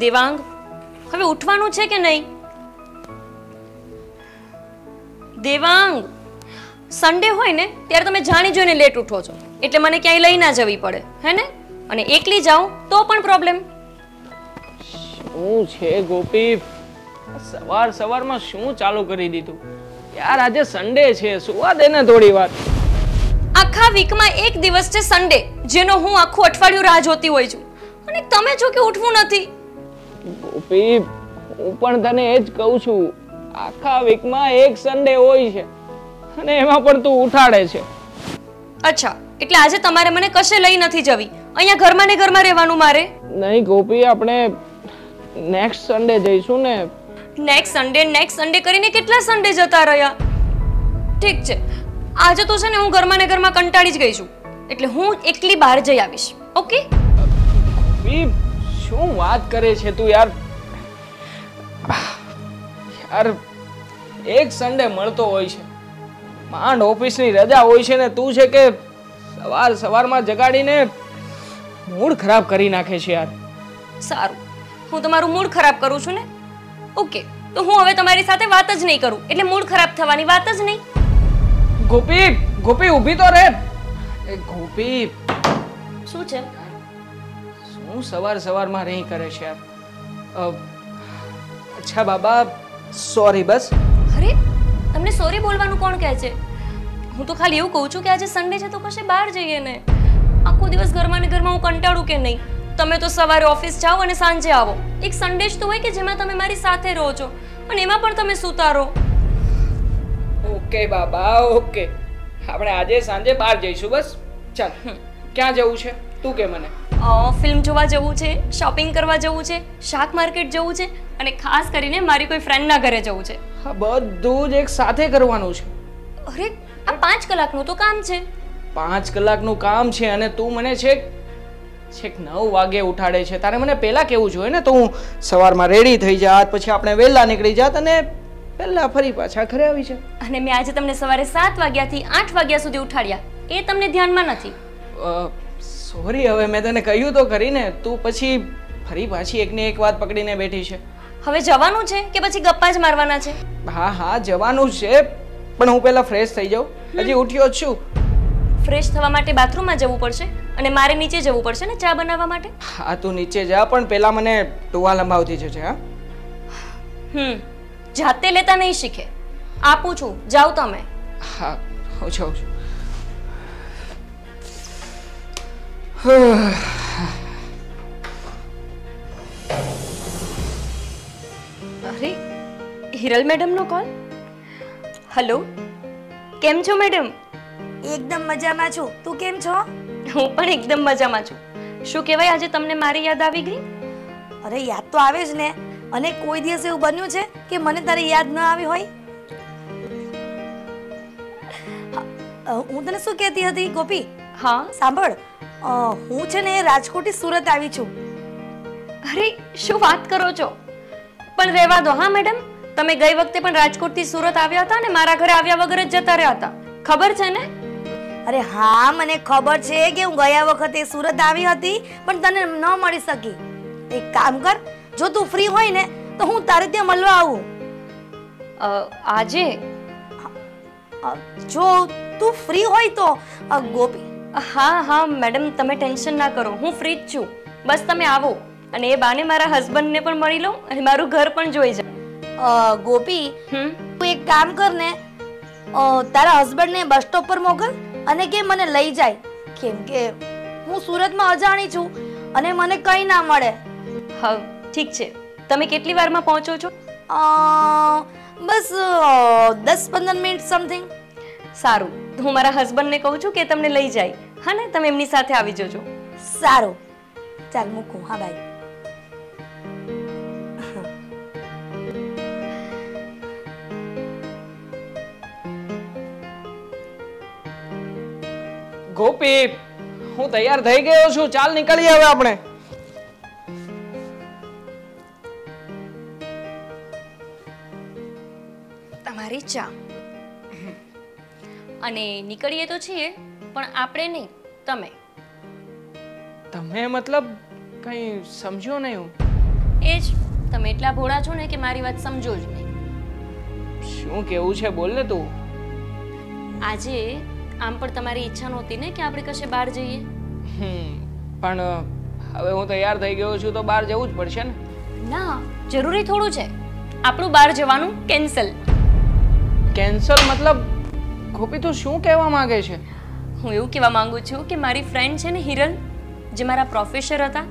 દેવાંગ હવે ઉઠવાનું છે કે નહીં? દેવાંગ સન્ડે હોય ને ત્યારે તમે જાણી જોઈને લેટ ઉઠો છો. એટલે મને ક્યાંય લઈ ના જવી પડે હે ને? અને એકલી જાઉં તો પણ પ્રોબ્લેમ શું છે ગોપી? સવાર સવારમાં શું ચાલુ કરી દીધું? યાર આજે સન્ડે છે સુવા દે ને થોડી વાર. આખા વીકમાં એક દિવસ છે સન્ડે જેનો હું આખું અઠવાડિયું રાહ જોતી હોય છું. અને તમે જો કે ઉઠવું નથી. ગોપી હું પણ તને એ જ કહું છું આખા વીકમાં એક સન્ડે હોય છે અને એમાં પણ તું ઉઠાડે છે. અચ્છા એટલે આજે તમારે મને કશે લઈ નથી જવી? અહીંયા ઘરમાં ને ઘરમાં રહેવાનું મારે? નહીં ગોપી આપણે નેક્સ્ટ સન્ડે જઈશું ને. નેક્સ્ટ સન્ડે નેક્સ્ટ સન્ડે કરીને કેટલા સન્ડે જતા રહ્યા? ઠીક છે આજે તો છે ને હું ઘરમાં ને ઘરમાં કંટાળી જ ગઈ છું એટલે હું એકલી બહાર જઈ આવીશ ઓકે? શું વાત કરે છે તું યાર? યાર એક સન્ડે મળતો હોય છે. માંડ ઓફિસની રજા હોય છે ને તું છે કે સવાર સવારમાં જગાડીને મૂડ ખરાબ કરી નાખે છે યાર. સારું. હું તમારું મૂડ ખરાબ કરું છું ને? ઓકે. તો હું હવે તમારી સાથે વાત જ નહીં કરું. એટલે મૂડ ખરાબ થવાની વાત જ નહીં. ગોપી ગોપી ઊભી તો રહે. એ ગોપી. શું છે? શું સવાર સવારમાં રહી કરે છે યાર? અચ્છા બાબા સોરી બસ. અરે તમને સોરી બોલવાનું કોણ કહે છે? હું તો ખાલી એવું કહું છું કે આજે સન્ડે છે તો કશે બહાર જઈએ ને. આખો દિવસ ઘરમાં ને ઘરમાં હું કંટાળું કે નહીં. તમે તો સવારે ઓફિસ જાઓ અને સાંજે આવો. એક સન્ડે જ તો હોય કે જેમાં તમે મારી સાથે રહો છો. અને એમાં પણ તમે સુતારો. ઓકે બાબા ઓકે આપણે આજે સાંજે બહાર જઈશું બસ. ચાલ ક્યાં જવું છે? તું કે મને. ફિલ્મ જોવા જવું છે શોપિંગ કરવા જવું છે શાક માર્કેટ જવું છે અને ખાસ કરીને મારી કોઈ ફ્રેન્ડના ઘરે જવું છે. હા બધું જ એક સાથે કરવાનું છે. અરે આ પાંચ કલાકનું તો કામ છે. પાંચ કલાકનું કામ છે અને તું મને છેક છેક નવ વાગે ઉઠાડે છે. તારે મને પહેલાં કેવું જોઈએ ને તો હું સવારમાં રેડી થઈ જાત પછી આપણે વહેલા નીકળી જાત અને પહેલાં ફરી પાછા ઘરે આવી છે અને મેં આજે તમને સવારે સાત વાગ્યાથી આઠ વાગ્યા સુધી ઉઠાડ્યા. એ તમને ધ્યાનમાં નથી? સોરી હવે મેં તને કહ્યું તો કરીને તું પછી ફરી પાછી એકને એક વાત પકડીને બેઠી છે. હવે જવાનું છે કે પછી ગપ્પા જ મારવાના છે? હા હા જવાનું છે પણ હું પહેલા ફ્રેશ થઈ જાઉં. હજી ઉઠ્યો જ છું. ફ્રેશ થવા માટે બાથરૂમમાં જવું પડશે અને મારે નીચે જવું પડશે ને ચા બનાવવા માટે? હા તું નીચે જા પણ પહેલા મને ટુવાલ લંબાવતી જશે હા. હમ જાતે લેતા નહીં શીખે. આપું છું જાઓ તમે. હા હું જાઉં છું અરે હિરલ મેડમનો કોલ હલો કેમ છો મેડમ? એકદમ મજામાં છું. તું કેમ છો? હું પણ એકદમ મજામાં છું. શું કહેવાય આજે તમને મારી યાદ આવી ગઈ? અરે યાદ તો આવે જ ને. અને કોઈ દિવસ એવું બન્યું છે કે મને તારે યાદ ન આવી હોય? હું તને શું કહેતી હતી ગોપી? હા? સાંભળ. હું છે ને રાજકોટથી સુરત આવી છું. અરે શું વાત કરો છો? પણ રહેવા દો હા મેડમ? તમે ગઈ વખતે પણ રાજકોટથી સુરત આવ્યા હતા ને મારા ઘરે આવ્યા વગર જ જતા રહ્યા હતા. ખબર છે ને? અરે હા મને ખબર છે કે હું ગયા વખતે સુરત આવી હતી પણ તને ન મળી શકી. એક કામ કર જો તું ફ્રી હોય ને તો હું તારે ત્યાં મળવા આવું. આજે? જો તું ફ્રી હોય તો ગોપી હા હા મેડમ તમે ટેન્શન ના કરો. હું ફ્રી જ છું. બસ તમે આવો. અને એ બાને મારા હસબન્ડને પણ મળી લો અને મારું ઘર પણ જોઈ જાઓ. ગોપી તું એક કામ કર ને. તારા હસબન્ડને બસ સ્ટોપ પર મોકલ અને કે મને લઈ જાય. કેમ કે હું સુરતમાં અજાણી છું અને મને કંઈ ના મળે. હા ઠીક છે. તમે કેટલી વારમાં પહોંચો છો? બસ દસ પંદર મિનિટ સમથિંગ. સારું. હું મારા હસબન્ડને કહું છું કે તમને લઈ જાય. હા ને તમે એમની સાથે આવી જજો. સારું. ચાલ મૂકું. હા ભાઈ ગોપી હું તૈયાર થઈ ગયો છું. ચાલ નીકળીએ હવે આપણે. તમારી ચા. અને નીકળીએ તો છીએ. પણ આપણે નહીં તમે. તમે મતલબ કઈ સમજ્યો નહીં હું એ જ તમે એટલા ભોળા છો ને કે મારી વાત સમજો જ નહીં. શું કેવું છે? બોલ ને તું. આજે આમ પણ તમારી ઈચ્છા નહોતી ને કે આપણે કશે બહાર જઈએ? હમ, પણ હવે હું તૈયાર થઈ ગયો છું તો બહાર જવું જ પડશે ને. ના જરૂરી થોડું છે. આપણું બહાર જવાનું કેન્સલ. કેન્સલ મતલબ ગોપી તું શું કહેવા માંગે છે? હું એવું કહેવા માંગુ છું કે મારી ફ્રેન્ડ છે ને હિરલ જે મારા પ્રોફેસર હતા.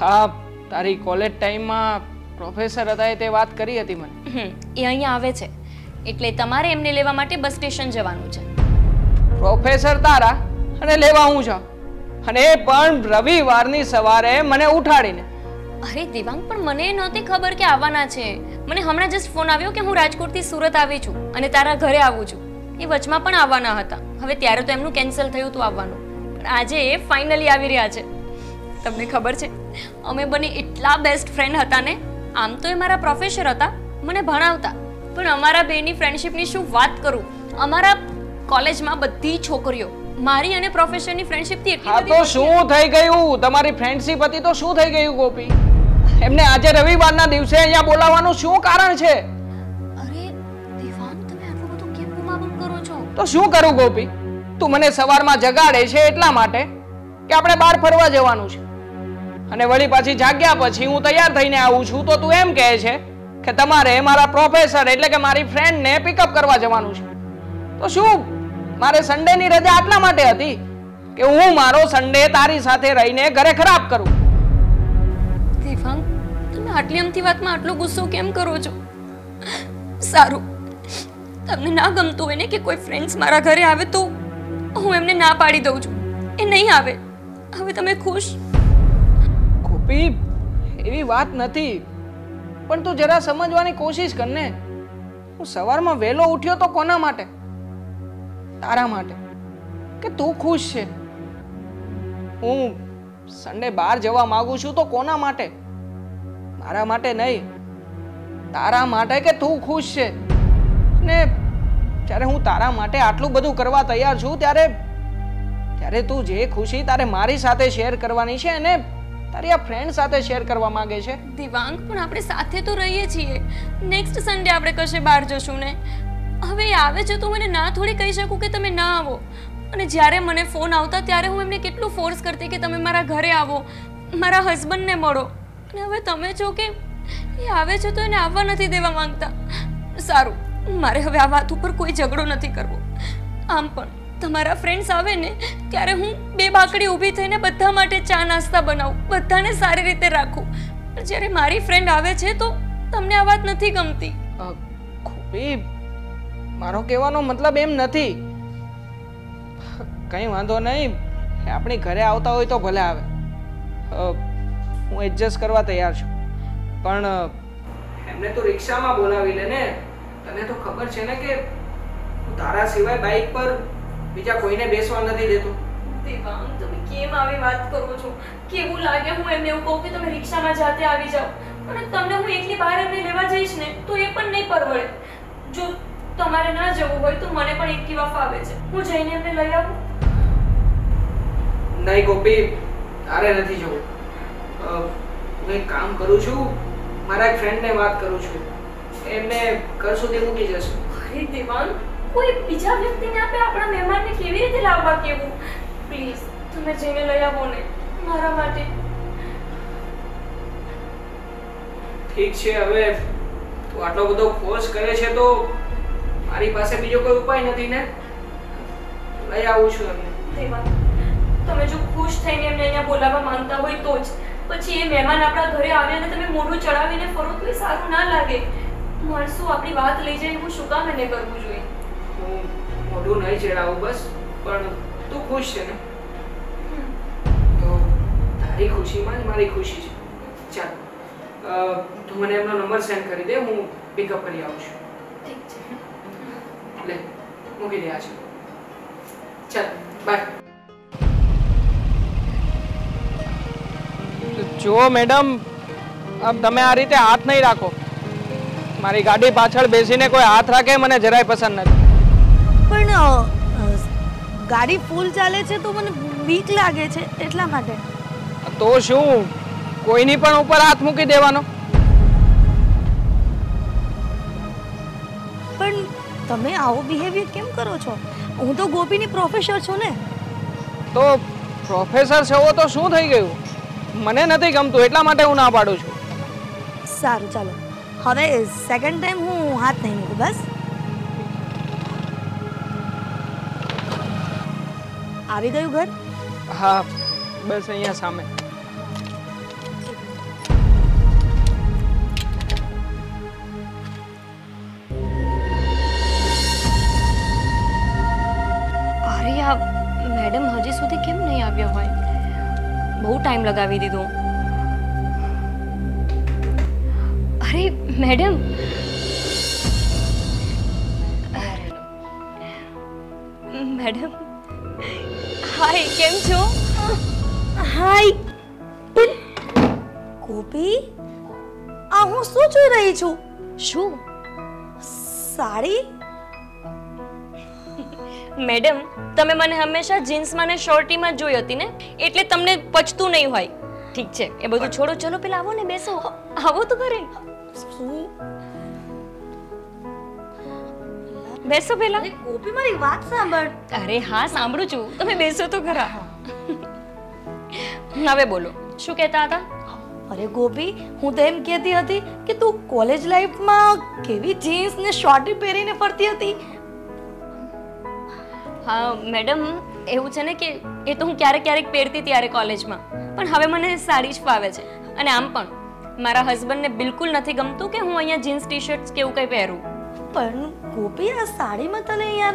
હા તારી કોલેજ ટાઈમમાં પ્રોફેસર હતા એ તે વાત કરી હતી મને. એ અહીંયા આવે છે. એટલે તમારે એમને લેવા માટે બસ સ્ટેશન જવાનું છે. પ્રોફેસર તારા અને લેવા હું છું અને એ પણ રવિવારની સવારે મને ઉઠાડીને. અરે દેવાંગ પણ મને નહોતી ખબર કે આવવાના છે. મને હમણાં જસ્ટ ફોન આવ્યો કે હું રાજકોટથી સુરત આવી છું અને તારા ઘરે આવું છું. એ વચમાં પણ આવવાના હતા. હવે ત્યારે તો એમનું કેન્સલ થયું હતું આવવાનું. પણ આજે એ ફાઇનલી આવી રહ્યા છે. તમને ખબર છે? અમે બંને એટલા બેસ્ટ ફ્રેન્ડ હતા ને આમ તો એ મારા પ્રોફેસર હતા મને ભણાવતા. પણ અમારા બેની ફ્રેન્ડશિપની શું વાત કરું? અમારા કોલેજમાં બધી છોકરીઓ મારી અને પ્રોફેસરની ફ્રેન્ડશિપથી એટલી બધી તો શું થઈ ગયું? તમારી ફ્રેન્ડશિપ હતી તો શું થઈ ગયું ગોપી? એમને આજે રવિવારના દિવસે અહીંયા બોલાવવાનું શું કારણ છે? તો શું કરું ગોપી? તું મને સવારમાં જગાડે છે એટલા માટે કે આપણે બહાર ફરવા જવાનું છે. અને વળી પાછી જાગ્યા પછી હું તૈયાર થઈને આવું છું તો તું એમ કહે છે કે તમારે મારા પ્રોફેસર એટલે કે મારી ફ્રેન્ડને પિકઅપ કરવા જવાનું છે. તો શું? મારે સન્ડેની રજા આટલા માટે હતી કે હું મારો સન્ડે તારી સાથે રહીને ઘરે ખરાબ કરું? દેવાંગ તમે આટલી અમથી વાતમાં આટલો ગુસ્સો કેમ કરો છો? સારું તમને ના ગમતું હોય ને કે કોઈ ફ્રેન્ડ્સ મારા ઘરે આવે તો હું એમને ના પાડી દઉં છું. એ નહીં આવે. હવે તમે ખુશ? ગોપી, એવી વાત નથી. પણ તું જરા સમજવાની કોશિશ કર ને. હું સવારમાં વહેલો ઉઠ્યો તો કોના માટે? તારા માટે. કે તું ખુશ છે? હું સન્ડે બહાર જવા માંગુ છું તો કોના માટે? મારા માટે નહીં. તારા માટે કે તું ખુશ છે? ને જ્યારે હું તારા માટે આટલું બધું કરવા તૈયાર છું, ત્યારે ત્યારે તું જે ખુશી તારે મારી સાથે શેર કરવાની છે અને તારી આ ફ્રેન્ડ સાથે શેર કરવા માંગે છે. દિવાંગ, પણ આપણે સાથે તો રહીએ છીએ. નેક્સ્ટ સન્ડે આપણે કશે બહાર જશું ને? હવે આવે છે તો મને ના થોડી કહી શકું કે તમે ના આવો. અને જ્યારે મને ફોન આવતા ત્યારે હું એમને કેટલું ફોર્સ કરતી કે તમે મારા ઘરે આવો, મારા હસબન્ડને મળો. અને હવે તમે છો કે એ આવે છે તો એને આવવા નથી દેવા માંગતા. સારું મારે હવે આ વાત ઉપર કોઈ ઝઘડો નથી કરવો. આમ પણ તમારા ફ્રેન્ડ્સ આવે ને, ત્યારે હું બે બાકડી ઊભી થઈને બધા માટે ચા નાસ્તા બનાવું, બધાને સારી રીતે રાખું. પણ જ્યારે મારી ફ્રેન્ડ આવે છે તો તમને આ વાત નથી ગમતી. ખોબી, મારો કહેવાનો મતલબ એમ નથી. કંઈ વાંધો નહીં, આપણી ઘરે આવતા હોય તો ભલે આવે. હું એડજસ્ટ કરવા તૈયાર છું. પણ એમને તો રિક્ષામાં બોલાવી લે ને. તને તો ખબર છે ને કે તારા સિવાય બાઇક પર બીજા કોઈને બેસવા નથી દેતો. દેવાંગ તમે કેમ આવી વાત કરો છો? કેવું લાગે હું એમને એવું કહું કે તમે રિક્ષામાં જાતે આવી જાઓ? અને તમને હું એકલી બહાર એમને લેવા જઈશ ને તો એ પણ નહીં પરવડે. જો તમારે ના જવું હોય તો મને પણ એક્ટિવા ફાવે છે. હું જઈને એમને લઈ આવું? નહીં ગોપી તારે નથી જવું. હું એક કામ કરું છું મારા એક ફ્રેન્ડને વાત કરું છું. એમને ઘર સુધી મૂકી જશે. અરે દેવાંગ કોઈ બીજા વ્યક્તિને આપે આપણા મહેમાનને કેવી રીતે લાવવા કેવું? પ્લીઝ તમે જઈને લઈ આવો ને મારા માટે. ઠીક છે હવે તું આટલો બધો ફોર્સ કરે છે તો મારી પાસે બીજો કોઈ ઉપાય નથી ને? લઈ આવું છું એમને. દેવાંગ તમે જો ખુશ થઈને એમને અહીંયા બોલાવવા માંગતા હોય તો જ. પછી એ મહેમાન આપણા ઘરે આવે અને તમે મોઢું ચડાવીને ફરો તો એ સારું ના લાગે. માણસો આપણી વાત લઈ જાય હું શું કામ એને કરવું જોઈએ? હું મોઢું નહીં ચડાવું બસ પણ તું ખુશ છે ને? તો તારી ખુશીમાં જ મારી ખુશી છે. ચાલ. તું મને એમનો નંબર સેન્ડ કરી દે હું પિકઅપ કરી આવું છું. ઠીક છે. લે મૂકી દે છે. ચાલ બાય જુઓ મેડમ આમ તમે આ રીતે હાથ નહીં રાખો. મારી ગાડી પાછળ બેસીને કોઈ હાથ રાખે મને જરાય પસંદ નથી. પણ ગાડી ફૂલ ચાલે છે તો મને બીક લાગે છે એટલા માટે. તો શું? કોઈની પણ ઉપર હાથ મૂકી દેવાનો. પણ તમે આવો બિહેવિયર કેમ કરો છો? હું તો ગોપીની પ્રોફેસર છું ને. તો પ્રોફેસર છો તો શું થઈ ગયું? મને નથી ગમતું એટલા માટે હું ના પાડું છું. સારું ચાલો. હવે સેકન્ડ ટાઈમ હું હાથ નહીં મૂકું બસ આવી ગયું ઘર હા બસ અહીંયા સામે અરે આ મેડમ હજી સુધી કેમ નહીં આવ્યા હોય બહુ ટાઈમ લગાવી દીધો મેડમ મેડમ હાય કેમ છો હાય પણ ગોપી આ હું શું જોઈ રહી છું શું સાડી મેડમ તમે મને હંમેશા જીન્સમાં ને શોર્ટીમાં જોઈ હતી ને એટલે તમને પચતું નહીં હોય ઠીક છે એ બધું છોડો ચલો પેલા આવો ને બેસો આવો તો કરે શું? બેસો પેલા. ગોપી મારી વાત સાંભળ. અરે હા સાંભળું છું. તમે બેસો તો ખરા. હવે બોલો શું કહેતા હતા? અરે ગોપી હું તો એમ કહેતી હતી કે તું કોલેજ લાઈફમાં કેવી જીન્સ ને શોર્ટી પહેરીને ફરતી હતી? હા મેડમ એવું છે ને કે એ તો હું ક્યારેક ક્યારેક પહેરતી ત્યારે કોલેજમાં પણ હવે મને સાડી જ ફાવે છે. અને આમ પણ. મારા હસબન્ડને બિલકુલ નથી ગમતું કે હું અહીંયા જીન્સ ટી શર્ટ્સ કે એવું કંઈ પહેરું. પણ ગોપી આ સાડીમાં તને યાર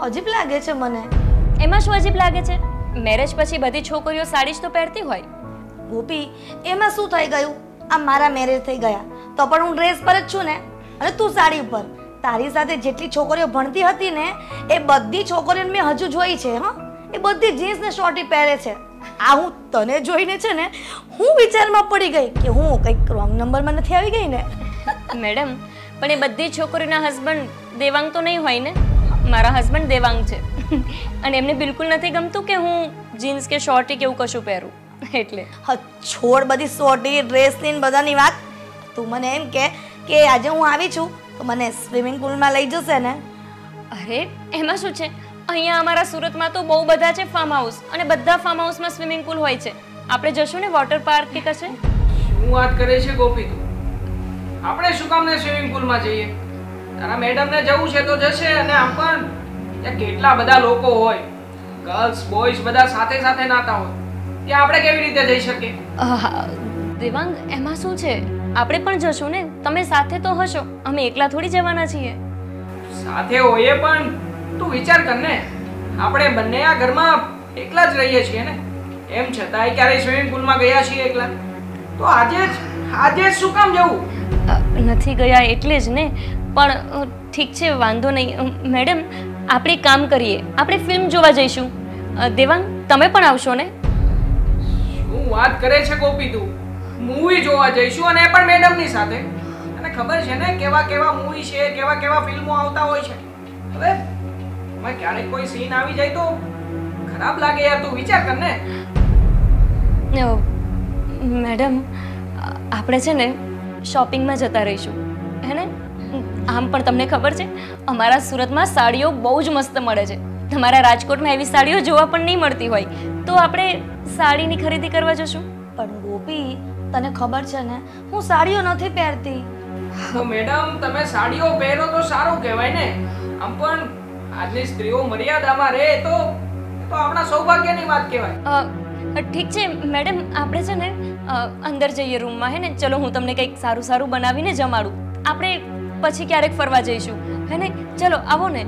અજીબ લાગે છે મને. એમાં શું અજીબ લાગે છે? મેરેજ પછી બધી છોકરીઓ સાડી જ તો પહેરતી હોય. ગોપી એમાં શું થઈ ગયું? આ મારા મેરેજ થઈ ગયા. તો પણ હું ડ્રેસ પર જ છું ને? અને તું સાડી ઉપર. તારી સાથે જેટલી છોકરીઓ ભણતી હતી ને એ બધી છોકરીઓને મેં હજુ જોઈ છે હા. એ બધી જીન્સ ને શોર્ટી પહેરે છે. આ હું તને જોઈને છે ને હું વિચારમાં પડી ગઈ કે હું કંઈક રોંગ નંબરમાં નથી આવી ગઈ ને. મેડમ પણ એ બધી છોકરીના હસબન્ડ દેવાંગ તો નહીં હોય ને? મારા હસબન્ડ દેવાંગ છે. અને એમને બિલકુલ નથી ગમતું કે હું જીન્સ કે શોર્ટી કે એવું કશું પહેરું. એટલે. હા છોડ બધી શોર્ટી ડ્રેસની ને બધાની વાત. તું મને એમ કે કે આજે હું આવી છું તો મને સ્વિમિંગ પુલમાં લઈ જશે ને. અરે એમાં શું છે? અહીંયા અમારા સુરતમાં તો બહુ બધા છે ફાર્મ હાઉસ અને બધા ફાર્મ હાઉસમાં સ્વિમિંગ પુલ હોય છે. આપણે જશું ને વોટર પાર્ક કે કશે? શું વાત કરે છે ગોપી આપણે શું કામ ને સ્વિમિંગ પુલમાં જઈએ? તારા મેડમને જવું છે તો જશે અને આમ પણ. ત્યાં કેટલા બધા લોકો હોય. ગર્લ્સ બોયઝ બધા સાથે સાથે નાતા હોય. ત્યાં આપણે કેવી રીતે જઈ શકીએ? દેવાંગ એમાં શું છે? આપણે પણ જશું ને? તમે સાથે તો હશો. અમે એકલા થોડી જવાના છીએ. સાથે હોઈએ પણ તું વિચાર કર ને. આપણે બંને આ ઘરમાં એકલા જ રહીએ છીએ ને. એમ છતાંય ક્યારેય સ્વિમિંગ પુલમાં ગયા છીએ એકલા. તો આજે જ આજે જ શું કામ જવું? નથી ગયા એટલે જ ને. પણ ઠીક છે વાંધો નહીં. મેડમ આપણે કામ કરીએ. આપણે ફિલ્મ જોવા જઈશું. દેવાંગ તમે પણ આવશો ને? શું વાત કરે છે ગોપી તું? મૂવી જોવા જઈશું અને એ પણ મેડમની સાથે. અને ખબર છે ને કેવા કેવા મૂવી છે કેવા કેવા ફિલ્મો આવતા હોય છે. હવે એમાં ક્યારેક કોઈ સીન આવી જાય તો ખરાબ લાગે યાર તું વિચાર કર ને. મેડમ આપણે છે ને શોપિંગમાં જતા રહીશું. હે ને? આમ પણ તમને ખબર છે અમારા સુરતમાં સાડીઓ બહુ જ મસ્ત મળે છે. તમારા રાજકોટમાં એવી સાડીઓ જોવા પણ નહીં મળતી હોય. તો આપણે સાડીની ખરીદી કરવા જશું. પણ ગોપી તને ખબર છે ને હું સાડીઓ નથી પહેરતી. તો મેડમ તમે સાડીઓ પહેરો તો સારું કહેવાય ને. આમ પણ આજની સ્ત્રીઓ મર્યાદામાં રહે તો તો આપણા સૌભાગ્યની વાત કહેવાય. ઠીક છે, મેડમ, આપણે છે ને અંદર જઈએ રૂમમાં, હે ને? ચલો, હું તમને કંઈક સારું સારું બનાવીને જમાડું. આપણે પછી ક્યારેક ફરવા જઈશું, હે ને? ચલો, આવો ને.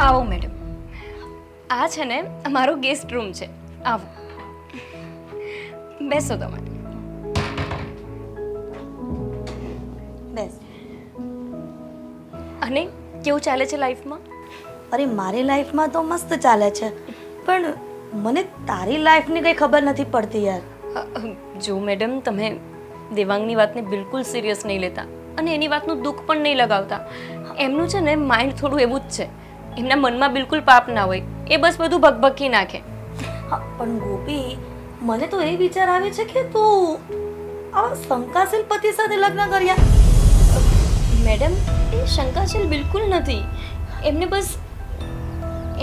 આવો, મેડમ. આ છે ને, અમારો ગેસ્ટ રૂમ છે. આવો. બેસો તમે. અને કેવું ચાલે છે લાઈફમાં? અરે મારી લાઈફમાં તો મસ્ત ચાલે છે. પણ મને તારી લાઈફની કંઈ ખબર નથી પડતી યાર. જો મેડમ તમે દેવાંગની વાતને બિલકુલ સિરિયસ નહીં લેતા અને એની વાતનું દુઃખ પણ નહીં લગાવતા. એમનું છે ને માઇન્ડ થોડું એવું જ છે. એમના મનમાં બિલકુલ પાપ ના હોય. એ બસ બધું ભગભગી નાખે. પણ ગોપી મને તો એ વિચાર આવે છે કે તું આવા શંકાશીલ પતિ સાથે લગ્ન કર્યા. મેડમ, એ શંકાશીલ બિલકુલ નથી. એમને બસ,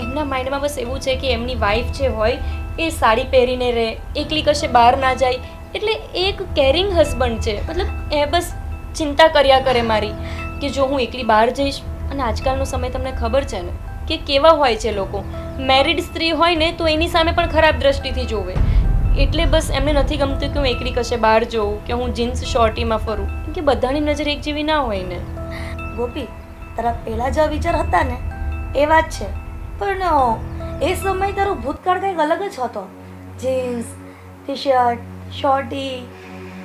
એમના માઇન્ડમાં બસ એવું છે કે એમની વાઈફ જે હોય, એ સાડી પહેરીને રહે, એકલી કશે બહાર ના જાય, એટલે એક કેરિંગ હસબન્ડ છે. મતલબ એ બસ ચિંતા કર્યા કરે મારી, કે જો હું એકલી બહાર જઈશ, અને આજકાલનો સમય તમને ખબર છે ને, કે કેવા હોય છે લોકો. મેરિડ સ્ત્રી હોય ને તો એની સામે પણ ખરાબ દ્રષ્ટિથી જોવે. એટલે બસ એમને નથી ગમતું કે હું એકલી કશે બહાર જઉં કે હું જીન્સ શોર્ટીમાં ફરું. કે બધાની નજર એક જેવી ના હોય ને. ગોપી તારા પહેલાં જે વિચાર હતા ને? એ વાત છે. પણ એ સમય તારો ભૂતકાળ કંઈક અલગ જ હતો. જીન્સ ટી શર્ટ શોર્ટી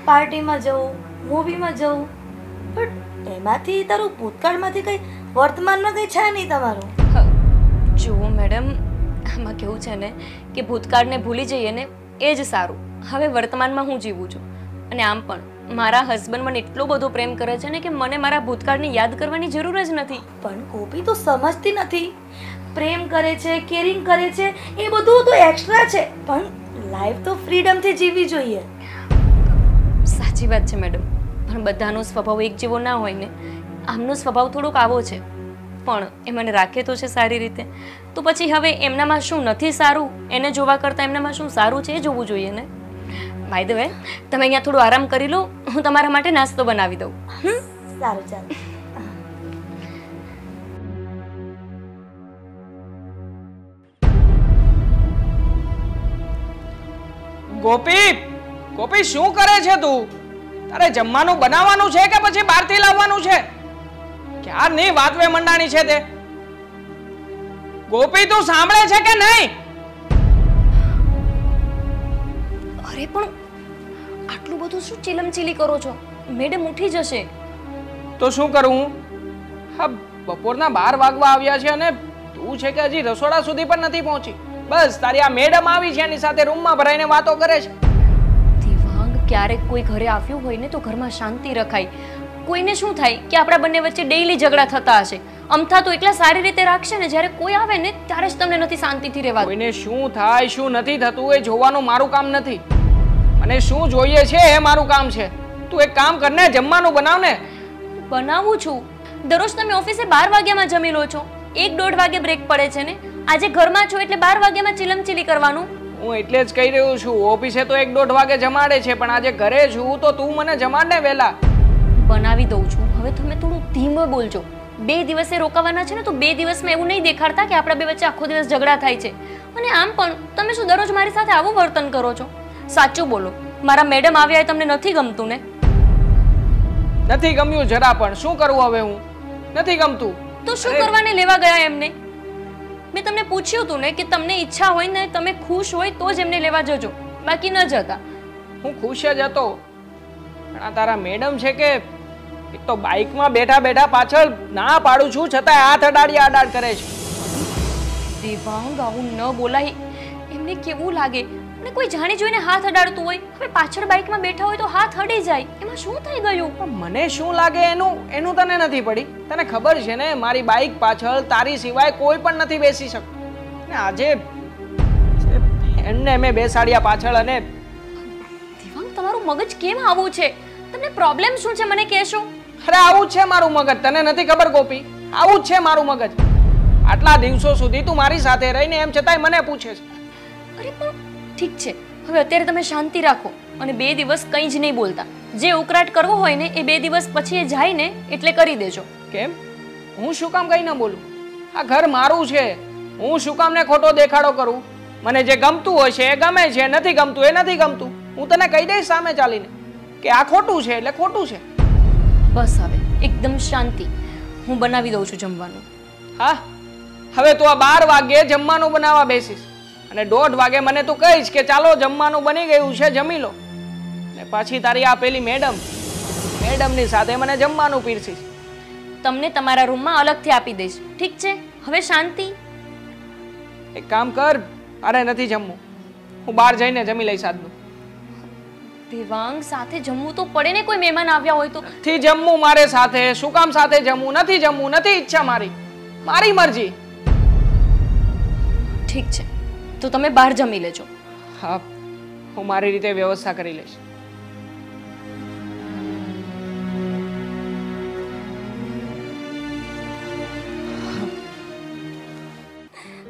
પાર્ટીમાં જવું મૂવીમાં જવું પણ એમાંથી તારું ભૂતકાળમાંથી કંઈ વર્તમાનમાં કંઈ છે નહીં તમારું? જુઓ મેડમ આમાં કેવું છે ને કે ભૂતકાળને ભૂલી જઈએ ને એ જ સારું. હવે વર્તમાનમાં હું જીવું છું. અને આમ પણ મારા હસબન્ડ મને એટલો બધો પ્રેમ કરે છે ને કે મને મારા ભૂતકાળને યાદ કરવાની જરૂર જ નથી. પણ ગોપી તો સમજતી નથી. પ્રેમ કરે છે કેરિંગ કરે છે એ બધું તો એક્સ્ટ્રા છે. પણ લાઈફ તો ફ્રીડમથી જીવવી જોઈએ. સાચી વાત છે મેડમ પણ બધાનો સ્વભાવ એક જેવો ના હોય ને. આમનો સ્વભાવ થોડોક આવો છે. પણ એ મને રાખે તો છે સારી રીતે. તો પછી હવે એમનામાં શું નથી સારું? એને જોવા કરતાં એમનામાં શું સારું છે એ જોવું જોઈએ ને? બાય ધ વે તમે અહીંયા થોડું આરામ કરી લો હું તમારા માટે નાસ્તો બનાવી દઉં. સારું ચાલો. ગોપી ગોપી શું કરે છે તું? તારે જમવાનું બનાવવાનું છે કે પછી બહારથી લાવવાનું છે? ક્યારની વાતવે મંડાણી છે તે? ગોપી તું સાંભળે છે કે નહીં? અરે પણ આટલું બધું શું ચીલમચીલી કરો છો? મેડમ ઉઠી જશે. તો શું કરું? હા બપોરના બાર વાગવા આવ્યા છે અને તું છે કે હજી રસોડા સુધી પણ નથી પહોંચી. બસ તારી આ મેડમ આવી છે એની સાથે રૂમમાં ભરાઈને વાતો કરે છે. દિવાંગ ક્યારેક કોઈ ઘરે આવ્યું હોય ને તો ઘરમાં શાંતિ રખાય. કોઈને શું થાય કે આપણા બંને વચ્ચે ડેઈલી ઝઘડા થતા હશે? અમથા તો એટલા સારી રીતે રાખશે ને? જ્યારે કોઈ આવે ને ત્યારે જ તમને નથી શાંતિથી રહેવા કોઈને શું થાય શું નથી થતું એ જોવાનું મારું કામ નથી. અને શું જોઈએ છે એ મારું કામ છે. તું એક કામ કરને જમવાનું બનાવ ને. બનાવું છું. દરરોજ તમે ઓફિસે બાર વાગ્યામાં જમી લો છો. એક દોઢ વાગે બ્રેક પડે છે ને? આજે ઘરમાં છો એટલે બાર વાગ્યામાં ચીલમચીલી કરવાનું. હું એટલે જ કહી રહ્યો છું ઓફિસે તો એક દોઢ વાગે જમાડે છે પણ આજે ઘરે છું તો તું મને જમાડ ને વહેલા બનાવી દઉં છું. હવે તમે થોડું ધીમો બોલજો. બે દિવસે રોકાવાના છે ને તો બે દિવસમાં એવું નહીં દેખાડતા કે આપણા બે વચ્ચે આખો દિવસ ઝઘડા થાય છે. અને આમ પણ તમે શું દરરોજ મારી સાથે આવું વર્તન કરો છો? સાચું બોલો. મારા મેડમ આવ્યા એ તમને નથી ગમતું ને? નથી ગમ્યું જરા પણ. શું કરવું હવે હું? નથી ગમતું. તો શું કરવાને લેવા ગયા એમને? મેં તમને પૂછ્યું હતું ને કે તમને ઈચ્છા હોય ને તમે ખુશ હોય તો જ એમને લેવા જજો. બાકી ન જતા. હું ખુશ જ હતો. પણ આ તારા મેડમ છે કે એક તો બાઇકમાં બેઠા બેઠા પાછળ ના પાડું છું છતાંય હાથ અડાડી અડાડ કરે છે. દેવાંગ આવું ન બોલાય. એમને કેવું લાગે? અને કોઈ જાણી જોઈને હાથ અડાડતું હોય. હવે પાછળ બાઇકમાં બેઠા હોય તો હાથ અડી જાય. એમાં શું થઈ ગયું? પણ મને શું લાગે એનું? એનું તને નથી પડી. તને ખબર છે ને મારી બાઇક પાછળ તારી સિવાય કોઈ પણ નથી બેસી શકતું. ને આજે એમને મેં બેસાડ્યા પાછળ અને દેવાંગ તમારું મગજ કેમ આવું છે? તમને પ્રોબ્લેમ શું છે? મને કહેશો? અરે આવું છે મારું મગજ. તને નથી ખબર ગોપી? આવું જ છે મારું મગજ. આટલા દિવસો સુધી તું મારી સાથે રહીને એમ છતાંય મને પૂછે છે. અરે પણ ઠીક છે. હવે અત્યારે તમે શાંતિ રાખો અને બે દિવસ કંઈ જ નહીં બોલતા. જે ઉકરાટ કરવો હોય ને એ બે દિવસ પછી એ જાય ને એટલે કરી દેજો. કેમ? હું શું કામ કઈ ન બોલું? આ ઘર મારું છે. હું શું કામ ને ખોટો દેખાડો કરું? મને જે ગમતું હોય છે એ ગમે છે. નથી ગમતું એ નથી ગમતું. હું તને કહી દઈશ સામે ચાલીને કે આ ખોટું છે એટલે ખોટું છે. બસ હવે એકદમ શાંતિ. હું બનાવી દઉં છું જમવાનું. હા હવે તું આ બાર વાગ્યે જમવાનું બનાવવા બેસીશ. અને દોઢ વાગે મને તું કહીશ કે ચાલો જમવાનું બની ગયું છે જમી લો. ને પાછી તારી આ પેલી મેડમ મેડમની સાથે મને જમવાનું પીરસીશ. તમને તમારા રૂમમાં અલગથી આપી દઈશ. ઠીક છે? હવે શાંતિ? એક કામ કર અરે નથી જમવું. હું બહાર જઈને જમી લઈશ આજનું. દેવાંગ સાથે જમવું તો પડે ને કોઈ મહેમાન આવ્યા હોય તો. નથી જમવું મારે સાથે શું કામ સાથે જમવું? નથી જમવું નથી ઈચ્છા મારી. મારી મરજી. ઠીક છે તો તમે બહાર જમી લેજો. હા હું મારી રીતે વ્યવસ્થા કરી લઈશ.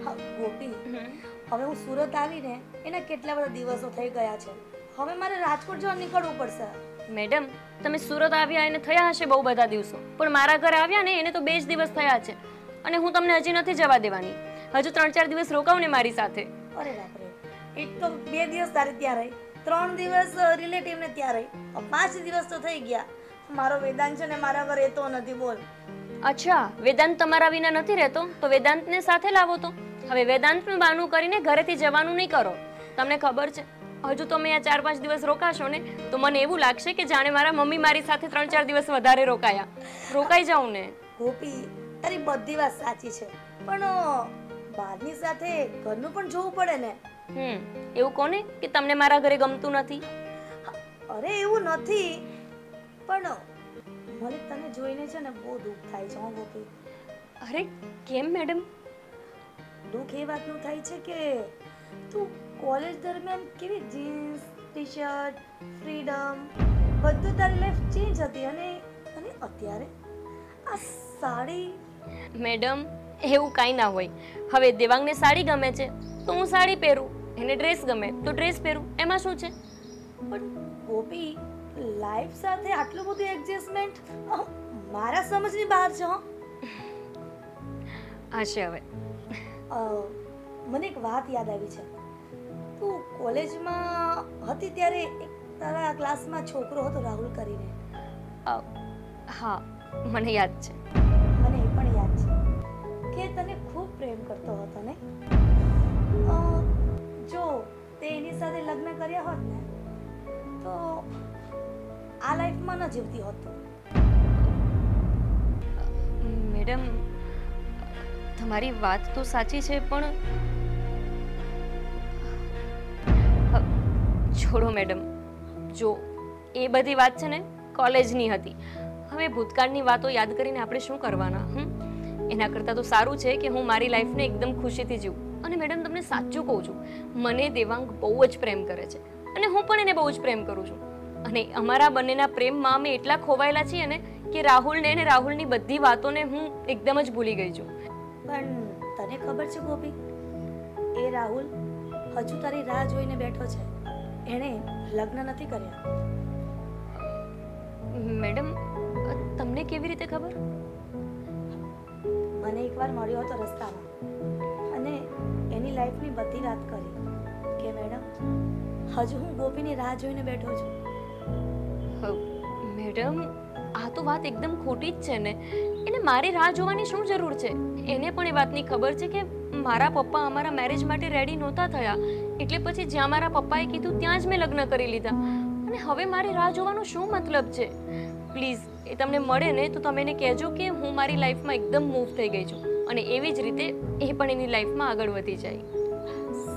હા, ગોપી હવે હું સુરત આવીને એના કેટલા બધા દિવસો થઈ ગયા છે. હવે મારે રાજકોટ જવા નીકળવું પડશે. મેડમ તમે સુરત આવ્યા એને થયા હશે બહુ બધા દિવસો. પણ મારા ઘરે આવ્યા ને એને તો બે જ દિવસ થયા છે. અને હું તમને હજી નથી જવા દેવાની. હજુ ત્રણ ચાર દિવસ રોકાવ ને મારી સાથે. અરે બાપરે એક તો બે દિવસ તારે ત્યાં રહી ત્રણ દિવસ રિલેટિવને ત્યાં રહી. પાંચ દિવસ તો થઈ ગયા. મારો વેદાંત છે ને મારા ઘરે રહેતો નથી બોલ. અચ્છા વેદાંત તમારા વિના નથી રહેતો? તો વેદાંતને સાથે લાવો તો. હવે વેદાંતનું બહાનું કરીને ઘરેથી જવાનું નહીં કરો. તમને ખબર છે હજુ તમે આ ચાર પાંચ દિવસ રોકાશો ને તો મને એવું લાગશે કે જાણે મારા મમ્મી મારી સાથે ત્રણ ચાર દિવસ વધારે રોકાયા. રોકાઈ જાઉં ને. ગોપી તારી બધી વાત સાચી છે. પણ બહારની સાથે ઘરનું પણ જોવું પડે ને. હમ એવું કોને? કે તમને મારા ઘરે ગમતું નથી? અરે એવું નથી. પણ મને તને જોઈને છે ને બહુ દુઃખ થાય છે હું ગોપી. અરે કેમ મેડમ? દુઃખ એ વાતનું થાય છે કે તું કોલેજ દરમિયાન કેવી જીન્સ ટી શર્ટ ફ્રીડમ બધું તારી લાઈફ ચેન્જ હતી અને અને અત્યારે? આ સાડી? મેડમ એવું કાંઈ ના હોય. હવે દેવાંગને સાડી ગમે છે તો હું સાડી પહેરું. એને ડ્રેસ ગમે તો ડ્રેસ પહેરું. એમાં શું છે? પણ ગોપી લાઈફ સાથે આટલું બધું એડજસ્ટમેન્ટ મારા સમજની બહાર છે હશે હવે. મને એક વાત યાદ આવી છે. તું કોલેજમાં હતી ત્યારે એક તારા ક્લાસમાં છોકરો હતો રાહુલ કરીને. હા મને યાદ છે. મને એ પણ યાદ છે કે તને ખૂબ પ્રેમ કરતો હતો ને? જો તે એની સાથે લગ્ન કર્યા હોત ને તો આ લાઈફમાં ન જીવતી હોત મેડમ તમારી વાત તો સાચી છે પણ છોડો, મેડમ. જો, એ બધી વાત છે ને કોલેજની હતી. હવે ભૂતકાળની વાતો યાદ કરીને આપણે શું કરવાના, હમ? એના કરતાં તો સારું છે કે હું મારી લાઈફને એકદમ ખુશીથી જીવું. અને મેડમ, તમને સાચું કહું છું, મને દેવાંગ બહુ જ પ્રેમ કરે છે. અને હું પણ એને બહુ જ પ્રેમ કરું છું. અને અમારા બંનેના પ્રેમમાં અમે એટલા ખોવાયેલા છીએ ને કે રાહુલને અને રાહુલની બધી વાતોને હું એકદમ જ ભૂલી ગઈ છું. પણ તને ખબર છે, ગોપી? એ રાહુલ હજુ તારી રાહ જોઈને બેઠો છે. એણે લગ્ન નથી કર્યા. મેડમ તમને કેવી રીતે ખબર? મને એકવાર મળ્યો હતો રસ્તામાં અને એની લાઈફની બધી વાત કરી કે મેડમ હજુ હું ગોપીની રાહ જોઈને બેઠો છું. મેડમ આ તો વાત એકદમ ખોટી જ છે ને. એને મારી રાહ જોવાની શું જરૂર છે? એને પણ એ વાતની ખબર છે કે મારા પપ્પા અમારા મેરેજ માટે રેડી નહોતા થયા. એટલે પછી જ્યાં મારા પપ્પાએ કીધું, ત્યાં જ મેં લગ્ન કરી લીધા. અને હવે મારી રાહ જોવાનો શું મતલબ છે? પ્લીઝ એ તમને મળે ને તો તમે એને કહેજો કે હું મારી લાઈફમાં એકદમ મૂવ થઈ ગઈ છું. અને એવી જ રીતે એ પણ એની લાઈફમાં આગળ વધી જાય.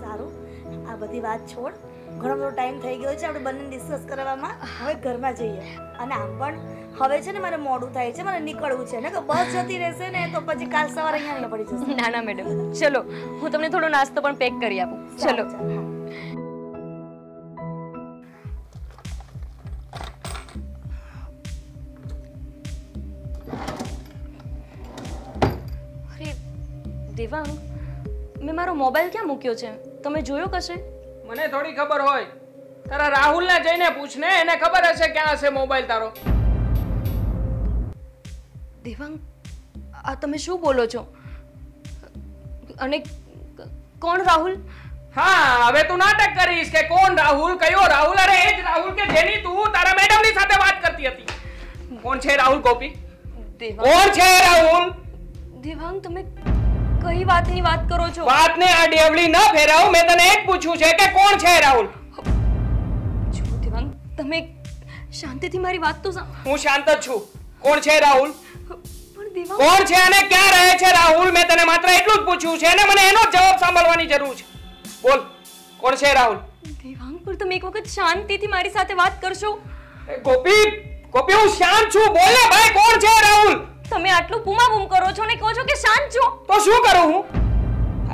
સારું. આ બધી વાત છોડ. ઘણો બધો ટાઈમ થઈ ગયો છે આપણે બંને ડિસ્કસ કરવામાં હવે ઘરમાં જઈએ. અને આમ પણ હવે છે ને મારે મોડું થાય છે મારે નીકળવું છે. ને કે બસ જતી રહેશે ને તો પછી કાલ સવારે અહીંયા પડી જશે. ના ના મેડમ ચલો હું તમને થોડો નાસ્તો પણ પેક કરી આપું. ચાલ, દેવાંગ મેં મારો મોબાઈલ ક્યાં મૂક્યો છે? તમે જોયો કશે? મને થોડી ખબર હોય. તારા રાહુલને જઈને પૂછ ને એને ખબર હશે ક્યાં હશે મોબાઈલ તારો. દેવાંગ આ તમે શું બોલો છો? અને કોણ રાહુલ? હા હવે તું નાટક કરીશ કે કોણ રાહુલ કયો રાહુલ? અરે એ જ રાહુલ કે જેની તું તારા મેડમની સાથે વાત કરતી હતી. કોણ છે રાહુલ ગોપી કોણ છે રાહુલ? દેવાંગ તમે કઈ વાતની વાત કરો છો? વાતને આ ડેવલી ન ફેરાવ મેં તને એક પૂછ્યું છે કે કોણ છે રાહુલ? જો દેવાંગ તમે શાંતિથી મારી વાત તો સાંભળો હું શાંત જ છું. કોણ છે રાહુલ? કોણ છે અને ક્યાં રહે છે રાહુલ? મેં તને માત્ર એટલું જ પૂછ્યું છે અને મને એનો જવાબ સાંભળવાની જરૂર છે. બોલ કોણ છે રાહુલ? દેવાંગ પર તમે એક વખત શાંતિથી મારી સાથે વાત કરશો? ગોપી ગોપી હું શાંત છું. બોલ ને ભાઈ કોણ છે રાહુલ? તમે આટલું બૂમાબૂમ કરો છો ને કહો છો કે શાંત છો? તો શું કરું હું?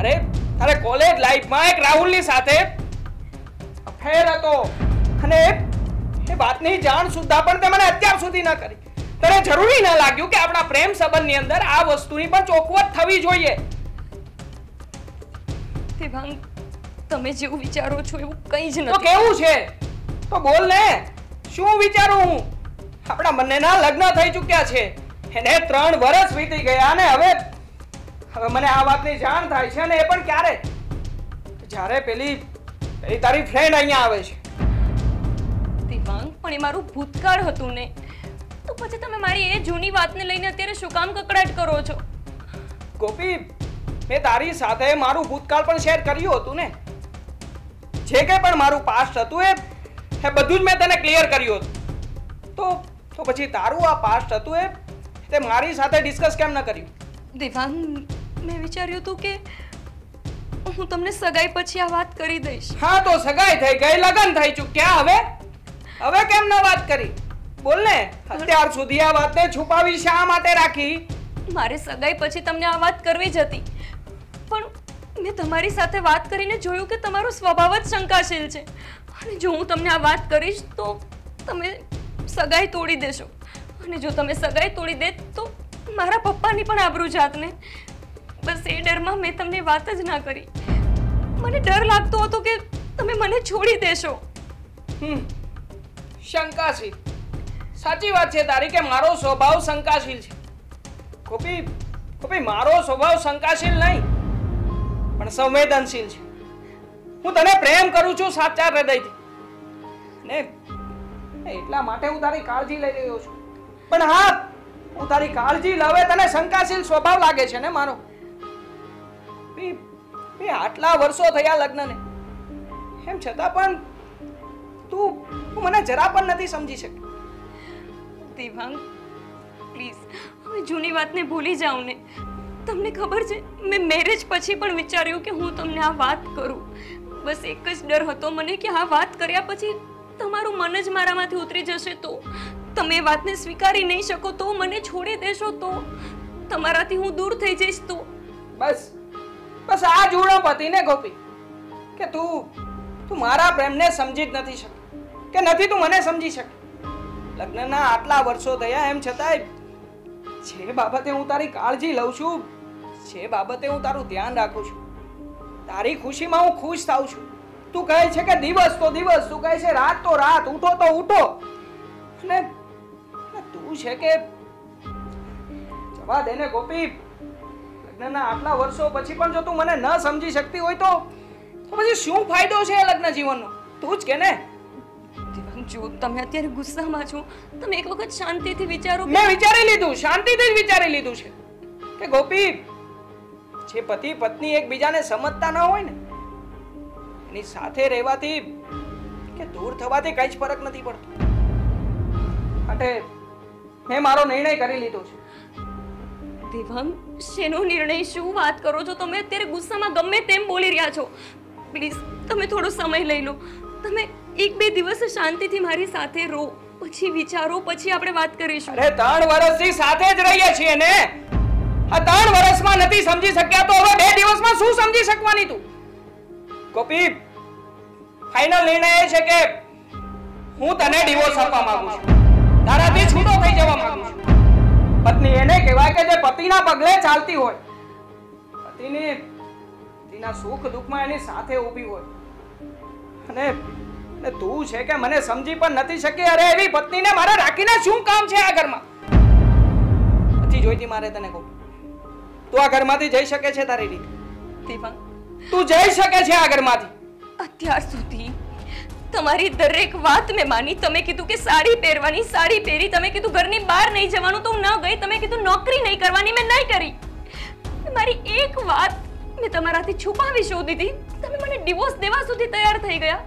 અરે તારે કોલેજ લાઈફમાં એક રાહુલની સાથે અફેર હતો. અને એ વાતની જાણ સુદ્ધા પણ તે મને અત્યાર સુધી ન કરી. તને જરૂરી ન લાગ્યું કે આપણા પ્રેમ સંબંધની અંદર આ વસ્તુની પણ ચોખવટ થવી જોઈએ? દેવાંગ તમે જેવું વિચારો છો એવું કંઈ જ તો કેવું છે? તો બોલ ને શું વિચારું હું? આપણા બંનેના લગ્ન થઈ ચૂક્યા છે. એને ત્રણ વર્ષ વીતી ગયા અને હવે હવે મને આ વાતની જાણ થાય છે અને એ પણ ક્યારે? જ્યારે પેલી પેલી તારી ફ્રેન્ડ અહીંયા આવે છે. દિવાંગ પણ એ મારું ભૂતકાળ હતું ને. તો પછી તમે મારી એ જૂની વાતને લઈને અત્યારે શું કામ કકડાટ કરો છો? ગોપી મેં તારી સાથે મારું ભૂતકાળ પણ શેર કર્યું હતું ને. જે કંઈ પણ મારું પાસ્ટ હતું એ એ બધું જ મેં તને ક્લિયર કર્યું હતું. તો તો પછી તારું આ પાસ્ટ હતું એ તે મારી સાથે ડિસ્કસ કેમ ન કર્યું? દેવાંગ મેં વિચાર્યું હતું કે હું તમને સગાઈ પછી આ વાત કરી દઈશ. હા તો સગાઈ થઈ ગઈ લગન થઈ ચૂક્યા હવે? હવે કેમ ન વાત કરી? બોલ ને અત્યાર સુધી આ વાતને છુપાવી શા માટે રાખી? મારે સગાઈ પછી તમને આ વાત કરવી જ હતી. પણ મેં તમારી સાથે વાત કરીને જોયું કે તમારો સ્વભાવ જ શંકાશીલ છે. અને જો હું તમને આ વાત કરીશ તો તમે સગાઈ તોડી દેશો. અને જો તમે સગાઈ તોડી દે તો મારા પપ્પાની પણ આબરૂ જાતને. બસ એ ડરમાં મેં તમને વાત જ ના કરી. મને ડર લાગતો હતો કે તમે મને છોડી દેશો. હમ, શંકાશીલ. સાચી વાત છે તારી કે મારો સ્વભાવ શંકાશીલ છે. ગોપી ગોપી મારો સ્વભાવ શંકાશીલ નહીં, પણ સંવેદનશીલ છે. હું તને પ્રેમ કરું છું સાચા હૃદયથી. ને એટલા માટે હું તારી કાળજી લઈ રહ્યો છું. પણ હા, હું તારી કાળજી લવે, તને શંકાશીલ સ્વભાવ લાગે છે ને મારો. આટલા વર્ષો થયા લગ્નને. એમ છતાં પણ તું મને જરા પણ નથી સમજી શકી. દેવાંગ, પ્લીઝ, હવે જૂની વાતને ભૂલી જાઉં ને. તમને ખબર છે, મેં મેરેજ પછી પણ વિચાર્યું કે હું તમને આ વાત કરું. બસ એક જ ડર હતો મને કે આ વાત કર્યા પછી તમારું મન જ મારામાંથી ઉતરી જશે તો. તમે વાતને સ્વીકારી નહીં શકો તો મને છોડી દેશો તો. તમારાથી હું દૂર થઈ જઈશ તો. બસ. બસ આ જ ઉણપ હતી ને ગોપી. કે તું તું મારા પ્રેમને સમજી જ નથી શકી. કે નથી તું મને સમજી શકી. લગ્નના આટલા વર્ષો થયા એમ છતાંય જે બાબતે હું તારી કાળજી લઉં છું, જે બાબતે હું તારું ધ્યાન રાખું છું, તારી ખુશીમાં હું ખુશ થાઉં છું. તું કહે છે કે દિવસ તો દિવસ, તું કહે છે રાત તો રાત ઉઠો તો ઉઠો અને તું છે કે જવા દેને ગોપી. લગ્નના આટલા વર્ષો પછી પણ જો તું મને ન સમજી શકતી હોય તો? તો પછી શું ફાયદો છે આ લગ્ન જીવનનો? તું જ કે ને. જો તમે અત્યારે ગુસ્સામાં છો તમે એક વખત શાંતિથી વિચારો મેં વિચારી લીધું શાંતિથી જ વિચારી લીધું છે. કે ગોપી જે પતિ પત્ની એકબીજાને સમજતા ન હોય ને એની સાથે રહેવાથી કે દૂર થવાથી કઈ જ ફરક નથી પડતો. માટે મેં મારો નિર્ણય કરી લીધો છે. દેવાંગ શેનો નિર્ણય? શું વાત કરો છો તમે? અત્યારે ગુસ્સામાં ગમે તેમ બોલી રહ્યા છો. પ્લીઝ તમે થોડો સમય લઈ લો. તમે એક બે દિવસ શાંતિથી મારી સાથે રહો. પછી વિચારો પછી આપણે વાત કરીશું. અરે ત્રણ વર્ષથી સાથે જ રહીએ છીએ ને? આ ત્રણ વર્ષમાં નથી સમજી શક્યા તો હવે બે દિવસમાં શું સમજી શકવાની તું? કોપી ફાઇનલ નિર્ણય એ છે કે હું તને ડિવોર્સ આપવા માંગુ છું. તારાથી છૂટો થઈ જવા પત્ની એને કહેવાય કે જે પતિના પગલે ચાલતી હોય. પતિની પતિના સુખ દુઃખમાં એની સાથે ઊભી હોય. અને અને તું છે કે મને સમજી પણ નથી શકી અરે એવી પત્નીને મારે રાખીને શું કામ છે આ ઘરમાં? નથી જોઈતી મારે તને કહું તું આ ઘરમાંથી જઈ શકે છે તારી રીતે? તું જઈ શકે છે આ ઘરમાંથી? અત્યાર સુધી તમારી દરેક વાત મેં માની તમે કીધું કે સાડી પહેરવાની, સાડી પહેરી, તમે કીધું ઘરની બહાર નહીં જવાનું તો હું ન ગઈ, તમે કીધું નોકરી નહીં કરવાની, મેં નહીં કરી. મારી એક વાત મેં તમારાથી છુપાવી શોધી હતી તમે મને ડિવોર્સ દેવા સુધી તૈયાર થઈ ગયા.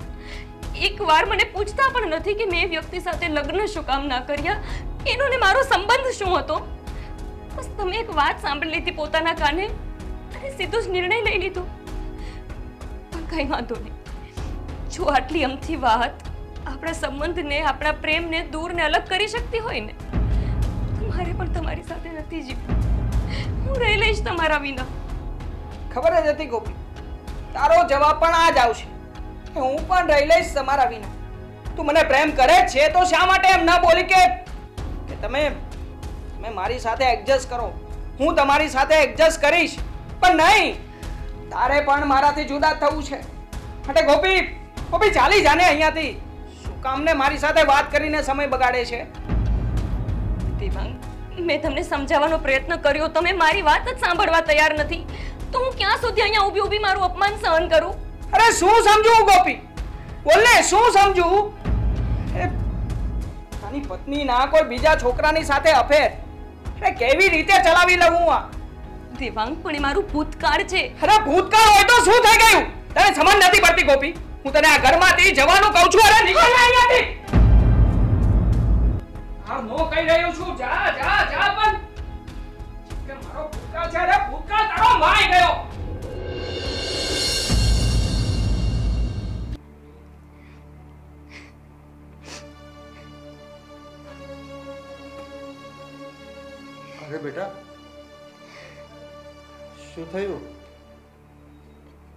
એક વાર મને પૂછતા પણ નથી કે મેં વ્યક્તિ સાથે લગ્ન શું કામ ના કર્યા. એનો ને મારો સંબંધ શું હતો? બસ તમે એક વાત સાંભળી લીધી પોતાના કાને અને સીધો જ નિર્ણય લઈ લીધો. પણ કંઈ વાંધો નહીં. જો આટલી અમથી વાત, આપણા સંબંધને, આપણા પ્રેમને દૂર ને અલગ કરી શકતી હોય ને મારે પણ તમારી સાથે નથી જીવવું હું રહી લઈશ તમારા વિના. ખબર જ હતી ગોપી. તારો જવાબ પણ આ જ આવશે કે હું પણ રહી લઈશ તમારા વિના. તું મને પ્રેમ કરે છે, તો શા માટે એમ ના બોલી કે કે તમે તમે મારી સાથે એડજસ્ટ કરો. હું તમારી સાથે એડજસ્ટ કરીશ. પણ નહીં, તારે પણ મારાથી જુદા થવું છે. માટે ગોપી ગોપી ચાલી જાને અહીંયાથી. શું કામને મારી સાથે વાત કરીને સમય બગાડે છે? દિવાંગ મેં તમને સમજાવવાનો પ્રયત્ન કર્યો. તમે મારી વાત જ સાંભળવા તૈયાર નથી. તો હું ક્યાં સુધી અહીંયા ઊભી ઊભી મારું અપમાન સહન કરું? અરે શું સમજુ ગોપી? બોલને શું સમજુ? એ તારી પત્ની ના કોઈ બીજા છોકરાની સાથે અફેર. અરે કેવી રીતે ચલાવી લઉં હું આ? દેવાંગ પણ એ મારું ભૂતકાળ છે. અરે ભૂતકાળ હોય તો શું થઈ ગયું? તને સમજ નથી પડતી ગોપી? હું તને આ ઘરમાંથી જવાનું કહું છું અરે નીકળ. અહીંયાથી હા નો કહી રહ્યો છું જા જા જા પણ. કે મારો ભૂતકાળ છે રે ભૂતકાળ તારો માઈ ગયો. અરે બેટા શું થયું?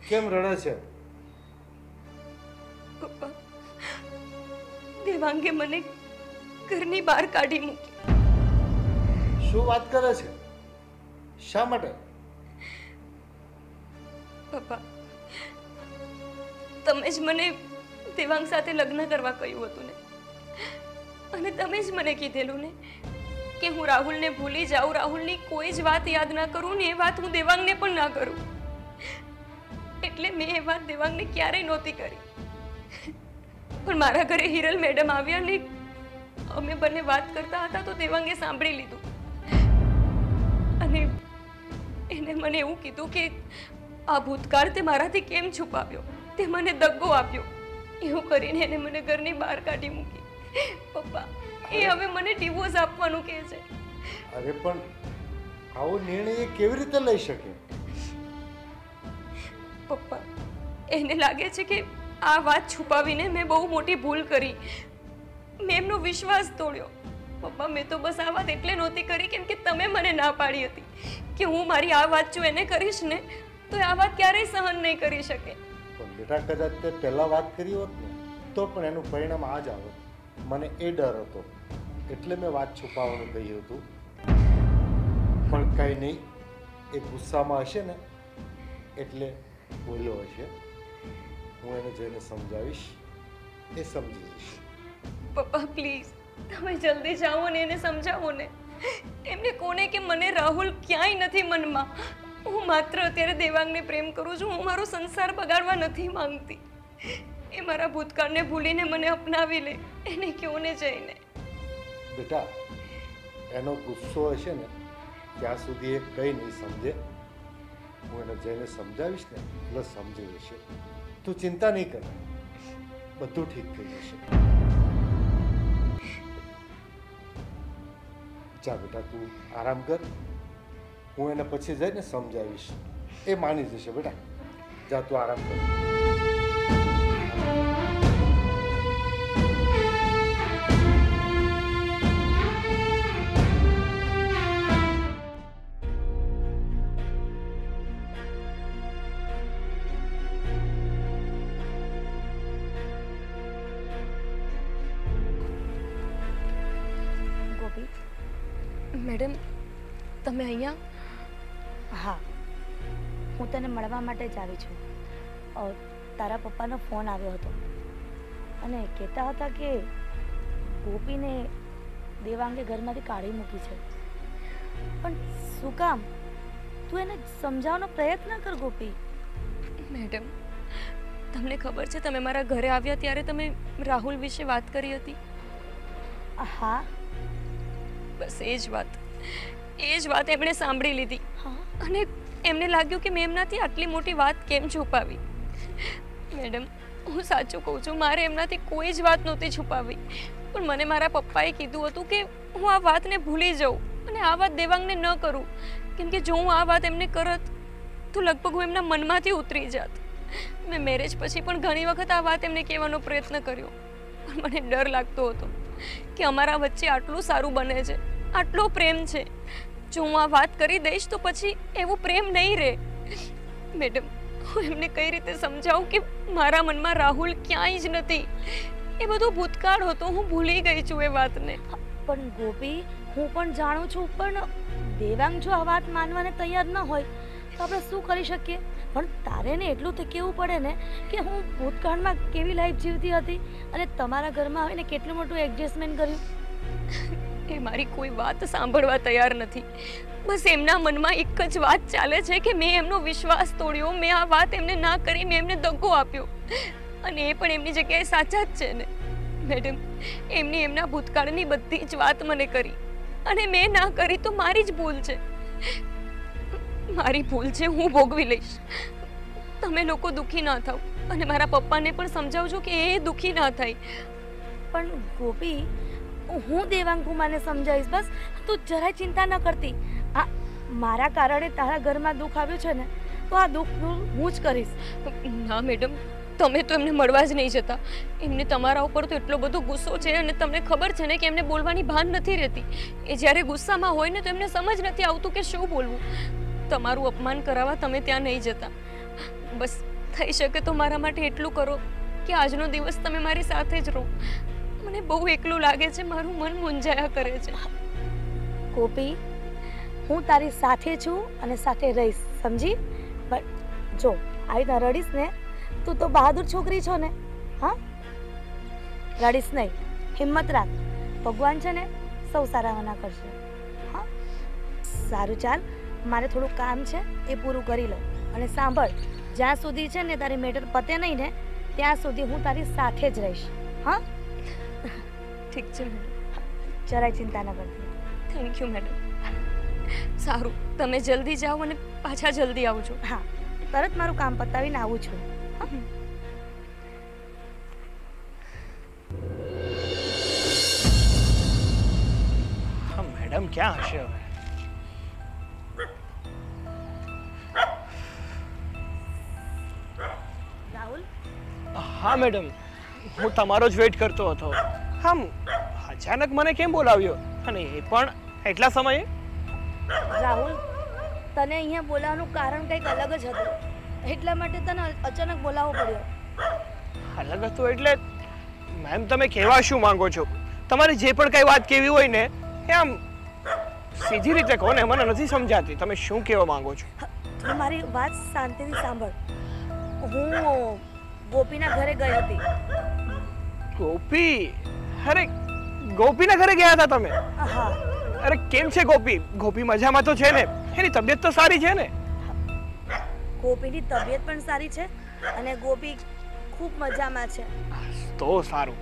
કેમ રડે છે? પપ્પા દેવાંગે મને ઘરની બહાર કાઢી મૂકી. શું વાત કરે છે? શા માટે? પપ્પા તમે જ મને દેવાંગ સાથે લગ્ન કરવા કહ્યું હતું ને? અને તમે જ મને કીધેલું ને કે હું રાહુલને ભૂલી જાઉં રાહુલની કોઈ જ વાત યાદ ના કરું ને એ વાત હું દેવાંગને પણ ના કરું. એટલે મેં એ વાત દેવાંગને ક્યારેય નહોતી કરી. પણ મારા ઘરે હિરલ મેડમ આવ્યા ને અમે બંને વાત કરતા હતા તો દેવાંગે સાંભળી લીધું. અને એને મને એવું કીધું કે આ ભૂતકાળ તે મારાથી કેમ છુપાવ્યો? તે મને દગ્ગો આપ્યો. એવું કરીને એને મને ઘરની બહાર કાઢી મૂકી. પપ્પા એ હવે મને ડિવોર્સ આપવાનું કહે છે. અરે પણ આવો નિર્ણય એ કેવી રીતે લઈ શકે? પપ્પા એને લાગે છે કે આ વાત છુપાવીને મેં બહુ મોટી ભૂલ કરી. મેં એમનો વિશ્વાસ તોડ્યો. પપ્પા, મેં તો બસ આ વાત એટલે નહોતી કરી કેમ કે તમે મને ના પાડી હતી કે હું મારી આ વાત જો એને કરીશ ને, તો આ વાત ક્યારેય સહન નહીં કરી શકે. પણ બેટા, કદાચ તે પહેલાં વાત કરી હોત ને, તો પણ એનું પરિણામ આ જ આવે. મને એ ડર હતો. એટલે મેં વાત છુપાવવાનું કહ્યું હતું. પણ કંઈ નહીં, એ ગુસ્સામાં હશે ને, એટલે બોલ્યો હશે. હું એને જઈને સમજાવીશ એ સમજી જઈશ. પપ્પા પ્લીઝ તમે જલ્દી જાઓ ને એને સમજાવો ને. એમને કોને કે મને રાહુલ ક્યાંય નથી મનમાં. હું માત્ર અત્યારે દેવાંગને પ્રેમ કરું છું હું મારો સંસાર બગાડવા નથી માંગતી. એ મારા ભૂતકાળને ભૂલીને મને અપનાવી લે એને કહો ને જઈને. બેટા એનો ગુસ્સો હશે ને ત્યાં સુધી એ કંઈ નહીં સમજે. હું એને જઈને સમજાવીશ ને એટલે સમજી જશે. તું ચિંતા નહીં કર. બધું ઠીક થઈ જશે. જા બેટા, તું આરામ કર. હું એને પછી જઈને સમજાવીશ. એ માની જશે બેટા. જા, તું આરામ કર. તમે અહીંયા? હા. હું તને મળવા માટે જ આવી છું. તારા પપ્પાનો ફોન આવ્યો હતો. અને કહેતા હતા કે ગોપીને દેવાંગે ઘરમાંથી કાઢી મૂકી છે. પણ શું કામ? તું એને સમજાવવાનો પ્રયત્ન કર ગોપી. મેડમ તમને ખબર છે તમે મારા ઘરે આવ્યા ત્યારે તમે રાહુલ વિશે વાત કરી હતી? હા. બસ એ જ વાત. એ જ વાત એમણે સાંભળી લીધી. અને એમને લાગ્યું કે મેં એમનાથી આટલી મોટી વાત કેમ છુપાવી? મેડમ હું સાચું કહું છું મારે એમનાથી કોઈ જ વાત નહોતી છુપાવી. પણ મને મારા પપ્પાએ કીધું હતું કે હું આ વાતને ભૂલી જાઉં અને આ વાત દેવાંગને ન કરું. કેમ કે જો હું આ વાત એમને કરત તો લગભગ હું એમના મનમાંથી ઉતરી જાત. મેં મેરેજ પછી પણ ઘણી વખત આ વાત એમને કહેવાનો પ્રયત્ન કર્યો. પણ મને ડર લાગતો હતો કે અમારા વચ્ચે આટલું સારું બને છે આટલો પ્રેમ છે. જો હું આ વાત કરી દઈશ તો પછી એવો પ્રેમ નહીં રહે. મેડમ, હું એમને કઈ રીતે સમજાવું કે મારા મનમાં રાહુલ ક્યાંય જ નથી? એ બધો ભૂતકાળ હતો, હું ભૂલી ગઈ છું એ વાતને. પણ ગોપી, હું પણ જાણું છું, પણ દેવાંગ જો આ વાત માનવાને તૈયાર ન હોય, તો આપણે શું કરી શકીએ? પણ તારે ને એટલું તો કહેવું પડે ને કે હું ભૂતકાળમાં કેવી લાઈફ જીવતી હતી અને તમારા ઘરમાં આવીને કેટલું મોટું એડજસ્ટમેન્ટ કર્યું? એ મારી કોઈ વાત સાંભળવા તૈયાર નથી. બસ એમના મનમાં એક જ વાત ચાલે છે કે મેં એમનો વિશ્વાસ તોડ્યો, મેં આ વાત એમને ના કરી, મેં એમને દગો આપ્યો. અને એ પણ એમની જગ્યાએ સાચા જ છે ને. મેડમ એમની એમના ભૂતકાળની બધી જ વાત મને કરી. અને મેં ના કરી તો મારી જ ભૂલ છે. મારી ભૂલ છે, હું ભોગવી લઈશ. તમે લોકો દુઃખી ના થાવ. અને મારા પપ્પાને પણ સમજાવજો કે એ દુઃખી ના થાય. પણ ગોપી હું દેવાંગુમાને સમજાવીશ, બસ. તું જરાય ચિંતા ન કરતી. આ મારા કારણે તારા ઘરમાં દુઃખ આવ્યું છે ને, તો આ દુઃખ હું જ કરીશ. ના, મેડમ. તમે તો એમને મળવા જ નહીં જતા. એમને તમારા ઉપર તો એટલો બધો ગુસ્સો છે અને તમને ખબર છે ને કે એમને બોલવાની ભાન નથી રહેતી. એ જ્યારે ગુસ્સામાં હોય ને, તો એમને સમજ નથી આવતું કે શું બોલવું. તમારું અપમાન કરાવવા તમે ત્યાં નહીં જતા. બસ, થઈ શકે તો મારા માટે એટલું કરો કે આજનો દિવસ તમે મારી સાથે જ રહો. મને બહુ એકલું લાગે છે, મારું મન મૂંઝાયા કરે છે. ગોપી, હું તારી સાથે છું અને સાથે રહીશ, સમજી? પણ જો, આવી રીતના રડીશ ને, તું તો બહાદુર છોકરી છો ને, હા? રડીશ નહીં, હિંમત રાખ, ભગવાન છે ને, સૌ સારા મના કરશે, હા? સારું, ચાલ, મારે થોડું કામ છે, એ પૂરું કરી લો અને સાંભળ, જ્યાં સુધી છે ને તારી મેટર પતે નહીં ને, ત્યાં સુધી હું તારી સાથે જ રહીશ, હા? ઠીક છે જરાય ચિંતા ન કરતી થેન્ક યુ મેડમ. સારું તમે જલ્દી જાઓ અને પાછા જલ્દી આવજો. હા તરત મારું કામ પતાવીને આવું છું. હા. મેડમ ક્યાં હશે હવે? રાહુલ? હા મેડમ. હું તમારો જ વેઇટ કરતો હતો. આમ અચાનક મને કેમ બોલાવ્યો? અને એ પણ એટલા સમયે? રાહુલ તને અહીંયા બોલાવવાનું કારણ કંઈક અલગ જ હતું. એટલા માટે તને અચાનક બોલાવવો પડ્યો. અલગ હતું એટલે મેમ તમે કહેવા શું માંગો છો? તમારે જે પણ કઈ વાત કેવી હોય ને એ આમ સીધી રીતે કહો ને મને નથી સમજાતી. તમે શું કહેવા માંગો છો? મારી વાત શાંતિથી સાંભળ. હું ગોપીના ઘરે ગઈ હતી. ગોપી? અરે ગોપીના ઘરે ગયા હતા તમે? હા. અરે કેમ છે ગોપી? ગોપી મજામાં તો છે ને? એની તબિયત તો સારી છે ને? ગોપીની તબિયત પણ સારી છે અને ગોપી ખૂબ મજામાં છે. તો સારું.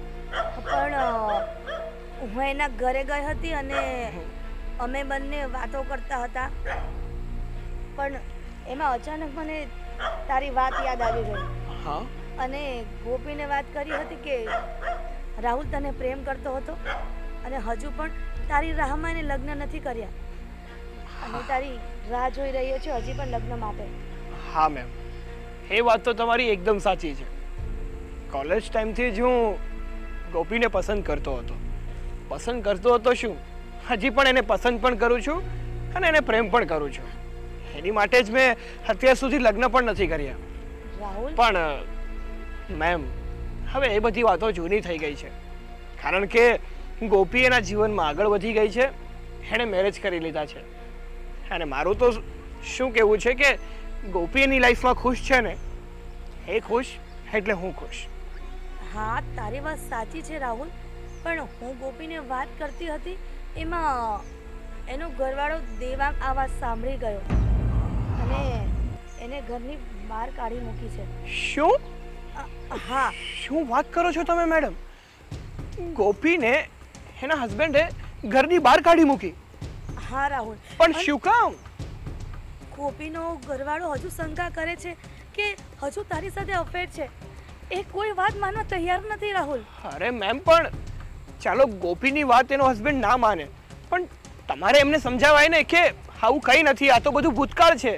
પણ હું એના ઘરે ગઈ હતી અને અમે બંને વાતો કરતા હતા. પણ એમાં અચાનક મને તારી વાત યાદ આવી ગઈ. હા? અને ગોપીને વાત કરી હતી કે રાહુલ તને પ્રેમ કરતો હતો અને હજુ પણ તારી રાહમાં એને લગ્ન નથી કર્યા. અને તારી રાહ જોઈ રહ્યો છે હજી પણ લગ્ન માટે હા મેમ એ વાત તો તમારી એકદમ સાચી છે. કોલેજ ટાઈમથી જ હું ગોપીને પસંદ કરતો હતો. પસંદ કરતો હતો શું? હજી પણ એને પસંદ પણ કરું છું અને એને પ્રેમ પણ કરું છું. એની માટે જ મેં અત્યાર સુધી લગ્ન પણ નથી કર્યા. રાહુલ? પણ મેમ હવે એ બધી વાતો જૂની થઈ ગઈ છે. કારણ કે ગોપી એના જીવનમાં આગળ વધી ગઈ છે. એણે મેરેજ કરી લીધા છે. અને મારું તો શું કહેવું છે કે ગોપી એની લાઈફમાં ખુશ છે ને? એ ખુશ એટલે હું ખુશ. હા તારી વાત સાચી છે રાહુલ. પણ હું ગોપીને વાત કરતી હતી એમાં એનો ઘરવાળો દેવાંગ આ વાત સાંભળી ગયો. અને એને ઘરની બહાર કાઢી મૂકી છે. શું? હા શું વાત કરો છો તમે મેડમ? ગોપીને એના હસબન્ડે ઘરની બહાર કાઢી મૂકી. હા રાહુલ. પણ શું કામ? ગોપીનો ઘરવાળો હજુ શંકા કરે છે કે હજુ તારી સાથે અફેર છે. એ કોઈ વાત માનવા તૈયાર નથી રાહુલ. અરે મેમ પણ ચાલો ગોપીની વાત એનો હસબન્ડ ના માને. પણ તમારે એમને સમજાવાય ને કે આવું કંઈ નથી આ તો બધું ભૂતકાળ છે.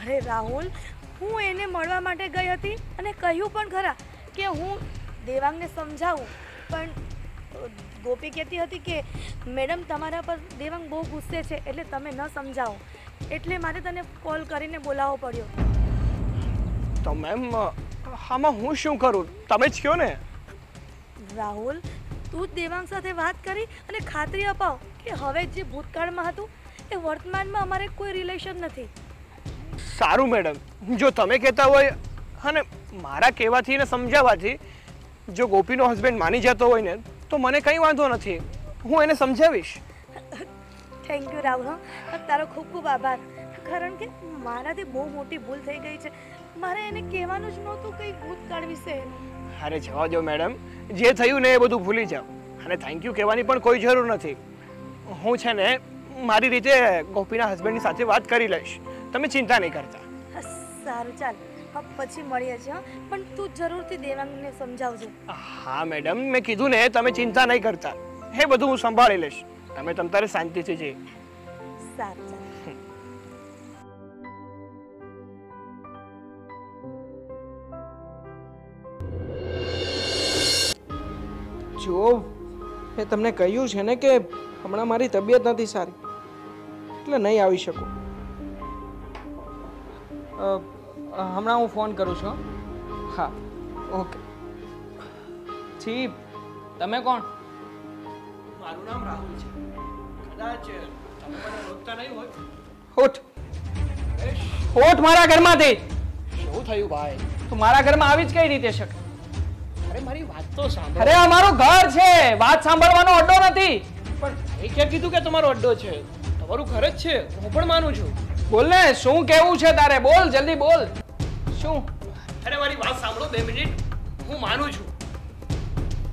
અરે રાહુલ હું એને મળવા માટે ગઈ હતી અને કહ્યું પણ ખરા કે હું દેવાંગને સમજાવું. પણ ગોપી કહેતી હતી કે મેડમ તમારા પર દેવાંગ બહુ ગુસ્સે છે એટલે તમે ન સમજાવો. એટલે મારે તને કોલ કરીને બોલાવવો પડ્યો. તો મેમ આમાં હું શું કરું? તમે જ કહો ને. રાહુલ તું જ દેવાંગ સાથે વાત કરી અને ખાતરી અપાવ કે હવે જે ભૂતકાળમાં હતું એ વર્તમાનમાં અમારે કોઈ રિલેશન નથી. સારું મેડમ. જો તમે કહેતા હોય અને મારા કહેવાથી ને સમજાવવાથી જો ગોપીનો હસબન્ડ માની જતો હોય ને તો મને કંઈ વાંધો નથી. હું એને સમજાવીશ. થેન્ક યુ રાહુલ તારો ખૂબ ખૂબ આભાર. કારણ કે મારાથી બહુ મોટી ભૂલ થઈ ગઈ છે. મારે એને કહેવાનું જ નહોતું કંઈ ભૂતકાળ વિશે. અરે જવા દો મેડમ. જે થયું ને એ બધું ભૂલી જાઓ. અને થેન્ક યુ કહેવાની પણ કોઈ જરૂર નથી. હું છે ને મારી રીતે ગોપીના હસબન્ડની સાથે વાત કરી લઈશ. તમે ચિંતા નહીં કરતા. સારું ચાલ. હા પછી મળીએ છીએ હા. પણ તું જરૂરથી દેવાંગને સમજાવજો. હા મેડમ મેં કીધું ને તમે ચિંતા નહીં કરતા. હે બધું હું સંભાળી લઈશ. તમે તમ તારે શાંતિથી જઈ સારું ચાલ. જો મેં તમને કહ્યું છે ને કે હમણાં મારી તબિયત નથી સારી. એટલે નહીં આવી શકું. હમણાં હું ફોન કરું છું. હા ઓકે. છી તમે કોણ? મારું નામ રાહુલ છે. કદાચ તમે મને ઓળખતા નહીં હોય. હોઠ. હોઠ મારા ઘરમાંથી. શું થયું ભાઈ? તું મારા ઘરમાં આવી જ કઈ રીતે શકે અરે મારી વાત તો સાંભળો. અરે અમારું ઘર છે. વાત સાંભળવાનો અડ્ડો નથી. પણ એ ક્યાં કીધું કે તમારો અડ્ડો છે? તમારું ઘર જ છે. હું પણ માનું છું. બોલ ને શું કેવું છે તારે? બોલ જલ્દી બોલ. શું? અરે મારી વાત સાંભળો બે મિનિટ. હું માનું છું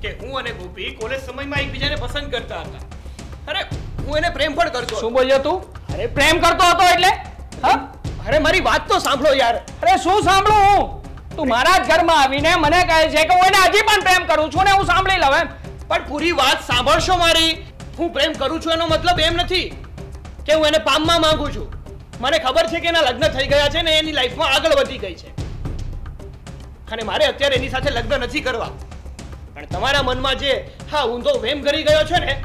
કે હું અને ગોપી કોલેજ સમયમાં એકબીજાને પસંદ કરતા હતા. અરે હું એને પ્રેમ પણ કરતો. શું બોલ્યો તું? અરે પ્રેમ કરતો હતો એટલે? હા? અરે મારી વાત તો સાંભળો યાર. અરે શું સાંભળું હું? તું મારા જ ઘરમાં આવીને મને કહે છે કે હું એને હજી પણ પ્રેમ કરું છું ને હું સાંભળી લઉં એમ. પણ પૂરી વાત સાંભળશો મારી? હું પ્રેમ કરું છું એનો મતલબ એમ નથી કે હું એને પામવા માંગુ છું. મને ખબર છે કે એના લગ્ન થઈ ગયા છે ને એની લાઈફમાં આગળ વધી ગઈ છે. અને મારે અત્યારે એની સાથે લગ્ન નથી કરવા. પણ તમારા મનમાં જે, હા, ઊંધો વેમ કરી ગયો છે ને,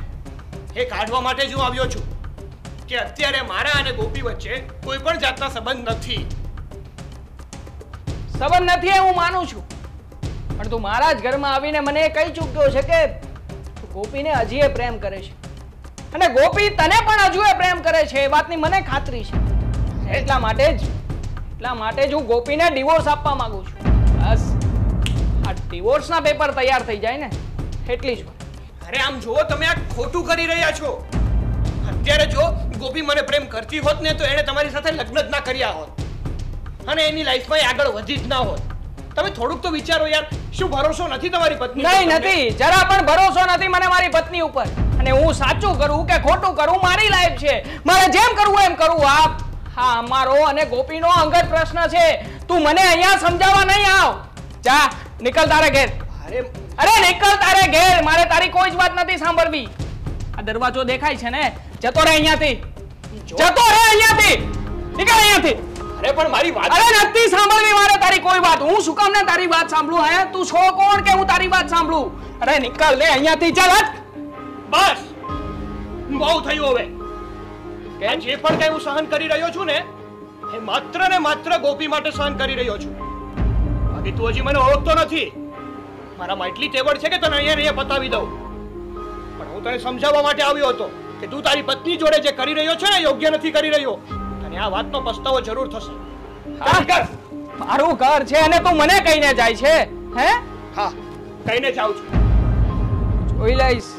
એ કાઢવા માટે જ હું આવ્યો છું. કે અત્યારે મારા અને ગોપી વચ્ચે કોઈ પણ જાતના સંબંધ નથી. સંબંધ નથી એ હું માનું છું. પણ તું મારા જ ઘરમાં આવીને મને એ કહી ચૂક્યો છે કે ગોપીને હજી એ પ્રેમ કરે છે. અને ગોપી તને પણ હજુ એ પ્રેમ કરે છે, એ વાતની મને ખાતરી છે. એટલા માટે જ એટલા માટે જ હું ગોપીને ડિવોર્સ આપવા માંગુ છું. બસ. આ ડિવોર્સના પેપર તૈયાર થઈ જાય ને એટલી જ અરે આમ જુઓ તમે આ ખોટું કરી રહ્યા છો. અત્યારે જો ગોપી મને પ્રેમ કરતી હોત ને તો એણે તમારી સાથે લગ્ન જ ના કર્યા હોત. અને એની લાઈફમાં આગળ વધી જ ના હોત. તમે થોડુંક તો વિચારો યાર શું ભરોસો નથી તમારી પત્ની નહીં નથી. જરા પણ ભરોસો નથી મને મારી પત્ની ઉપર. અને હું સાચું કરું કે ખોટું કરું મારી લાઈફ છે. મારે જેમ કરવું એમ કરવું આ હા અમારો અને ગોપીનો અંગત પ્રશ્ન છે. તું મને અહીંયા સમજાવવા નહીં આવ. જા નીકળ તારે ઘેર. અરે અરે નીકળ તારે ઘેર. મારે તારી કોઈ જ વાત નથી સાંભળવી. આ દરવાજો દેખાય છે ને? જતો રહે અહીંયાથી. જતો રહે અહીંયાથી. નીકળ અહીંયાથી. અરે પણ મારી વાત અરે નથી સાંભળવી મારે તારી કોઈ વાત. હું શું કામ ને તારી વાત સાંભળું હે? તું છો કોણ કે હું તારી વાત સાંભળું? અરે નીકળ લે અહીંયાથી. ચાલ બસ. બહુ થયું હવે. કે જે પણ કઈ હું સહન કરી રહ્યો છું ને એ માત્ર ને માત્ર ગોપી માટે સહન કરી રહ્યો છું. બાકી તું હજી મને ઓળખતો નથી. મારામાં એટલી ટેવડ છે કે તને અહીંયા અહીંયા બતાવી દઉં. પણ હું તને સમજાવવા માટે આવ્યો હતો કે તું તારી પત્ની જોડે જે કરી રહ્યો છે ને યોગ્ય નથી કરી રહ્યો. તને આ વાતનો પસ્તાવો જરૂર થશે. મારું ઘર છે અને તું મને કહીને જાય છે હે? હા કહીને જાઉં છું. જોઈ લઈશ.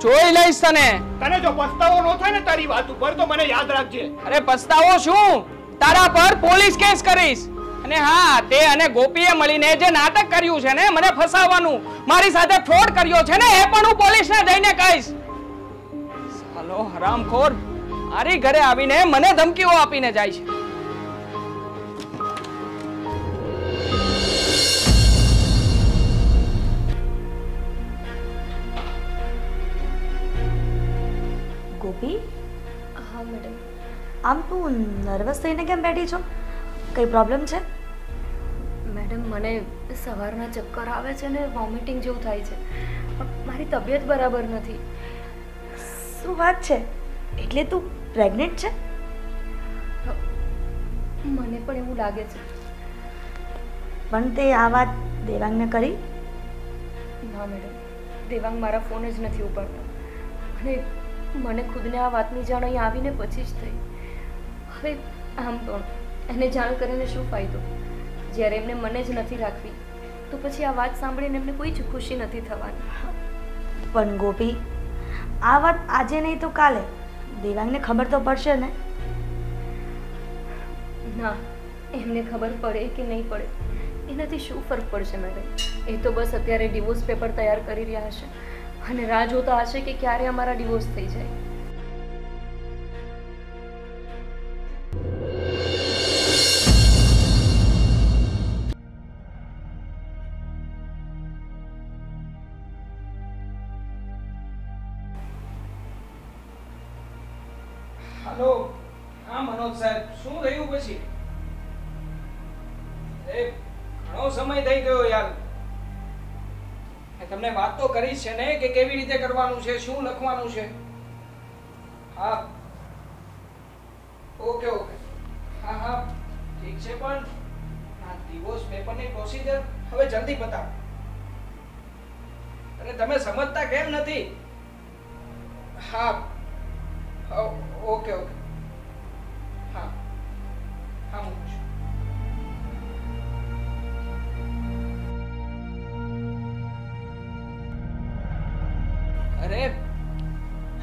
જોઈ લઈશ તને. તને જો પસ્તાવો ન થાય ને તારી વાત ઉપર તો મને યાદ રાખજે. અરે પસ્તાવો શું? તારા પર પોલીસ કેસ કરીશ. અને હા તે અને ગોપીએ મળીને જે નાટક કર્યું છે ને મને ફસાવવાનું મારી સાથે ફ્રોડ કર્યો છે ને એ પણ હું પોલીસને જઈને કહીશ. સાલો હરામખોર. મારી ઘરે આવીને મને ધમકીઓ આપીને જાય છે. ગોપી હા મેડમ. આમ તું નર્વસ થઈને કેમ બેઠી છો? કઈ પ્રોબ્લેમ છે? મેડમ મને સવારના ચક્કર આવે છે ને વોમિટિંગ જેવું થાય છે. મારી તબિયત બરાબર નથી. શું વાત છે? એટલે તું પ્રેગ્નેન્ટ છે? મને પણ એવું લાગે છે. પણ તે આ વાત દેવાંગને કરી? ના મેડમ. દેવાંગ મારા ફોન જ નથી ઉપાડતો. અને મને ખુદને આ વાતની જાણ અહીં આવીને પછી જ થઈ. હવે આમ પણ એને જાણ કરીને શું ફાયદો? જ્યારે એમને મને જ નથી રાખવી તો પછી આ વાત સાંભળીને એમને કોઈ જ ખુશી નથી થવાની. પણ ગોપી આ વાત આજે નહીં તો કાલે. દેવાંગને ખબર તો પડશે ને? ના એમને ખબર પડે કે નહીં પડે. એનાથી શું ફરક પડશે મેડમ એ તો બસ અત્યારે ડિવોર્સ પેપર તૈયાર કરી રહ્યા હશે. અને રાહ જોતા હશે કે ક્યારે અમારા ડિવોર્સ થઈ જાય. છે ને કે કેવી રીતે કરવાનું છે, શું લખવાનું છે? હા. Okay okay. હા હા. ઠીક છે પણ આ ડિવોર્સ પેપરની પ્રોસિજર હવે જલ્દી બતાવો. અને તમે સમજતા કેમ નથી? હા. Okay okay. હા. હા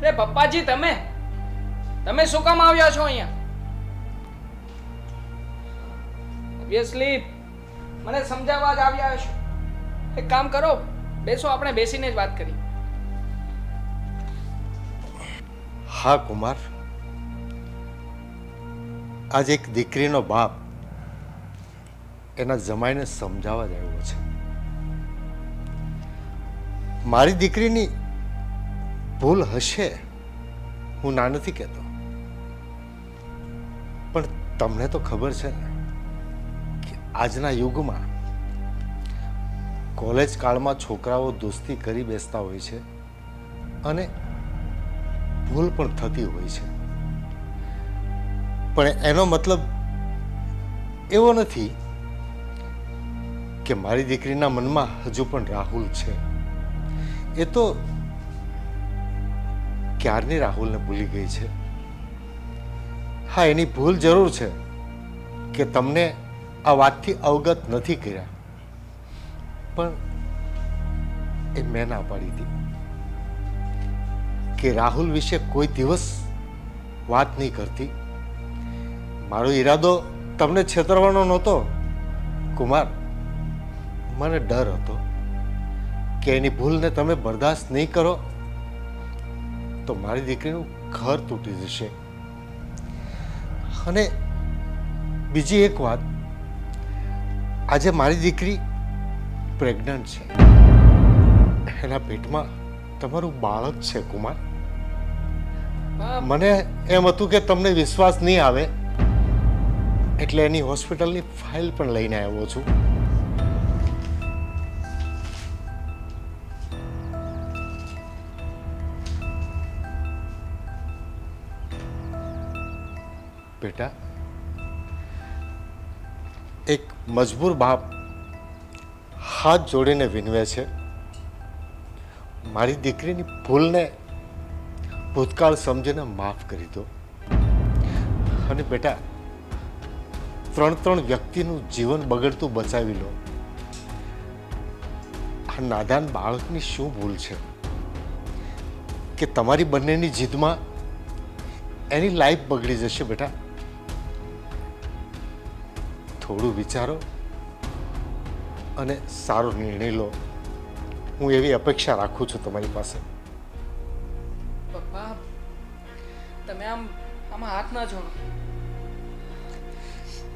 અરે પપ્પાજી, તમે? તમે શું કામ આવ્યા છો અહીંયા? ઓબ્વિયસલી મને સમજાવવા જ આવ્યા છો એક કામ કરો, બેસો, આપણે બેસીને જ વાત કરી હા, કુમાર. આજ એક દીકરીનો બાપ એના જમાઈને સમજાવવા જ આવ્યો છે. મારી દીકરીની ભૂલ હશે, હું ના નથી કહેતો. પણ તમને તો ખબર છે ને કે આજના યુગમાં કોલેજ કાળમાં છોકરાઓ દોસ્તી કરી બેસતા હોય છે અને ભૂલ પણ થતી હોય છે. પણ એનો મતલબ એવો નથી કે મારી દીકરીના મનમાં હજુ પણ રાહુલ છે. એ તો ક્યારની રાહુલને ભૂલી ગઈ છે? હા, એની ભૂલ જરૂર છે કે તમને આ વાતથી અવગત નથી કર્યા. પણ એ મેં ના પાડી હતી કે રાહુલ વિશે કોઈ દિવસ વાત નહીં કરતી. મારો ઈરાદો તમને છેતરવાનો નહોતો. કુમાર, મને ડર હતો કે એની ભૂલને તમે બરદાસ્ત નહીં કરો. તો મારી દીકરીનું ઘર તૂટી જશે. અને બીજી એક વાત, આજે મારી દીકરી પ્રેગ્નન્ટ છે. એના પેટમાં તમારું બાળક છે, કુમાર. મને એમ હતું કે તમને વિશ્વાસ નહીં આવે, એટલે એની હોસ્પિટલની ફાઇલ પણ લઈને આવ્યો છું. બેટા. એક મજબૂર બાપ હાથ જોડીને વિનવે છે. મારી દીકરીની ભૂલને ભૂતકાળ સમજીને માફ કરી દો. અને બેટા, ત્રણ ત્રણ વ્યક્તિનું જીવન બગડતું બચાવી લો. આ નાદાન બાળકની શું ભૂલ છે? કે તમારી બંનેની જીદમાં એની લાઈફ બગડી જશે બેટા. થોડું વિચારો અને સારો નિર્ણય લો. હું એવી અપેક્ષા રાખું છું તમારી પાસે. પપ્પા તમે આમ આમાં હાથ ના જોડો.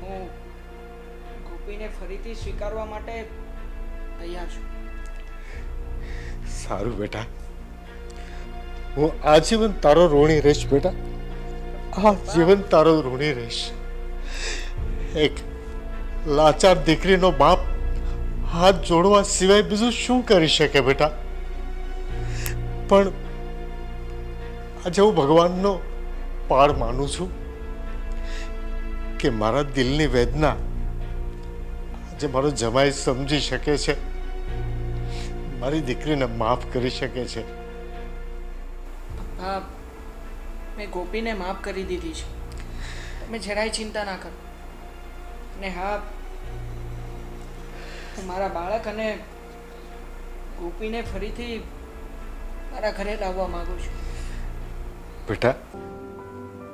હું ગોપીને ફરીથી સ્વીકારવા માટે તૈયાર છું. સારું બેટા. હું આજીવન તારો ઋણી રહીશ બેટા. આજીવન તારો ઋણી રહીશ. એક લાચાર દીકરીનો બાપ હાથ જોડવા સિવાય બીજું શું કરી શકે બેટા? પણ આજે હું ભગવાનનો પાર માનું છું કે મારા દિલની વેદના આજે મારો જમાઈ સમજી શકે છે. મારી દીકરીને માફ કરી શકે છે. હા મેં ગોપીને માફ કરી દીધી છે. તમે જરાય ચિંતા ના કરો. ને હા મારા બાળક અને ગોપીને ફરીથી મારા ઘરે લાવવા માંગુ છું. બેટા,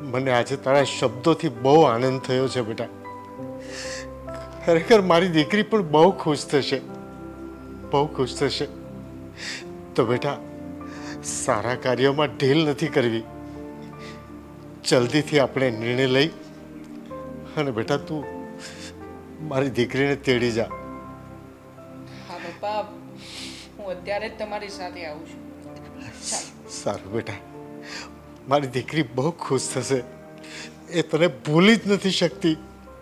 મને આજે તારા શબ્દોથી બહુ આનંદ થયો છે બેટા. ખરેખર મારી દીકરી પણ બહુ ખુશ થશે. બહુ ખુશ થશે. તો બેટા, સારા કાર્યોમાં ઢીલ નથી કરવી. જલ્દીથી આપણે નિર્ણય લઈ અને બેટા તું મારી દીકરીને તેડી જા. હું અત્યારે જ તમારી સાથે આવું છું. સારું બેટા. મારી દીકરી બહુ ખુશ થશે. એ તને ભૂલી જ નથી શકતી.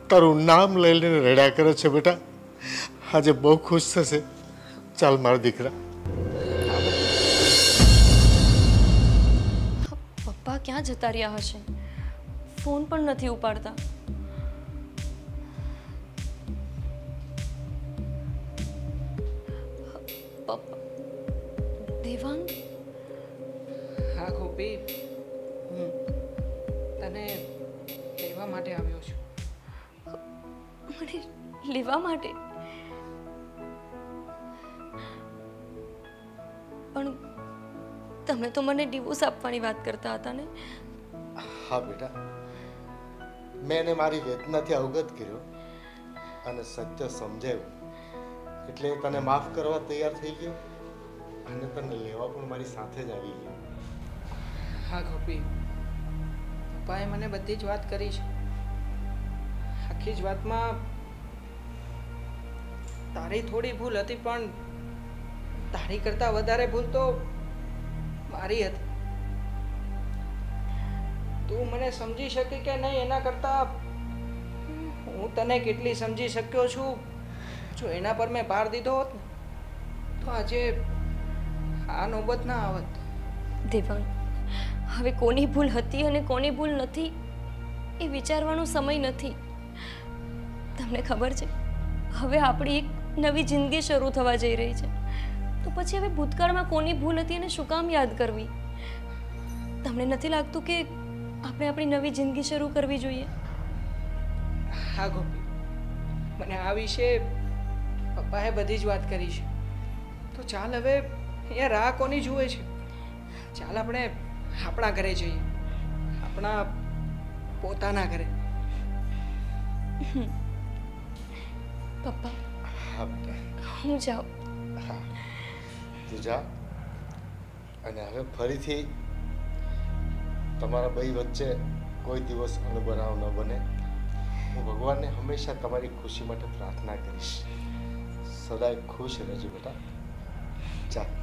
તારું નામ લઈને રડ્યા કરે છે બેટા. આજે બહુ ખુશ થશે. ચાલ મારા દીકરા. પપ્પા ક્યાં જતા રહ્યા હશે? ફોન પણ નથી ઉપાડતા. દેવાંગ હા ગોપી હું તને લેવા માટે આવ્યો છું. મને લેવા માટે? પણ તમે તો મને ડિવોર્સ આપવાની વાત કરતા હતા ને? હા બેટા. મેં એને મારી વેદનાથી અવગત કર્યો અને સત્ય સમજાવ્યું. એટલે તને માફ કરવા તૈયાર થઈ ગયો? અને તને લેવા પણ મારી સાથે જ આવી ગયો હા, ગોપી. પપ્પાએ મને બધી જ વાત કરી છે. આખી જ વાતમાં તારી થોડી ભૂલ હતી, પણ તારી કરતાં વધારે ભૂલ તો મારી હતી. તું મને સમજી શકી કે નહીં, એના કરતાં હું તને કેટલી સમજી શક્યો છું? જો એના પર મેં ભાર દીધો હોત તો આજે આ નોબત ના આવત. દેવાંગ હવે કોની ભૂલ હતી અને કોની ભૂલ નથી એ વિચારવાનો સમય નથી. તમને ખબર છે હવે આપણી એક નવી જિંદગી શરૂ થવા જઈ રહી છે. તો પછી હવે ભૂતકાળમાં કોની ભૂલ હતી અને શું કામ યાદ કરવી? તમને નથી લાગતું કે આપણે આપણી નવી જિંદગી શરૂ કરવી જોઈએ? હા ગોપી મને આ વિશે પપ્પાએ બધી જ વાત કરી છે. તો ચાલ હવે અહીંયા રાહ કોની જુએ છે? ચાલ આપણે આપણા ઘરે જઈએ. આપણા પોતાના ઘરે. પપ્પા. હા બેટા. હું જાઉં. હા. તું જા. અને હવે ફરીથી તમારા બે વચ્ચે કોઈ દિવસ અણબનાવ ન બને. હું ભગવાનને હંમેશા તમારી ખુશી માટે પ્રાર્થના કરીશ. સદાય ખુશ રહેજો બેટા. જા.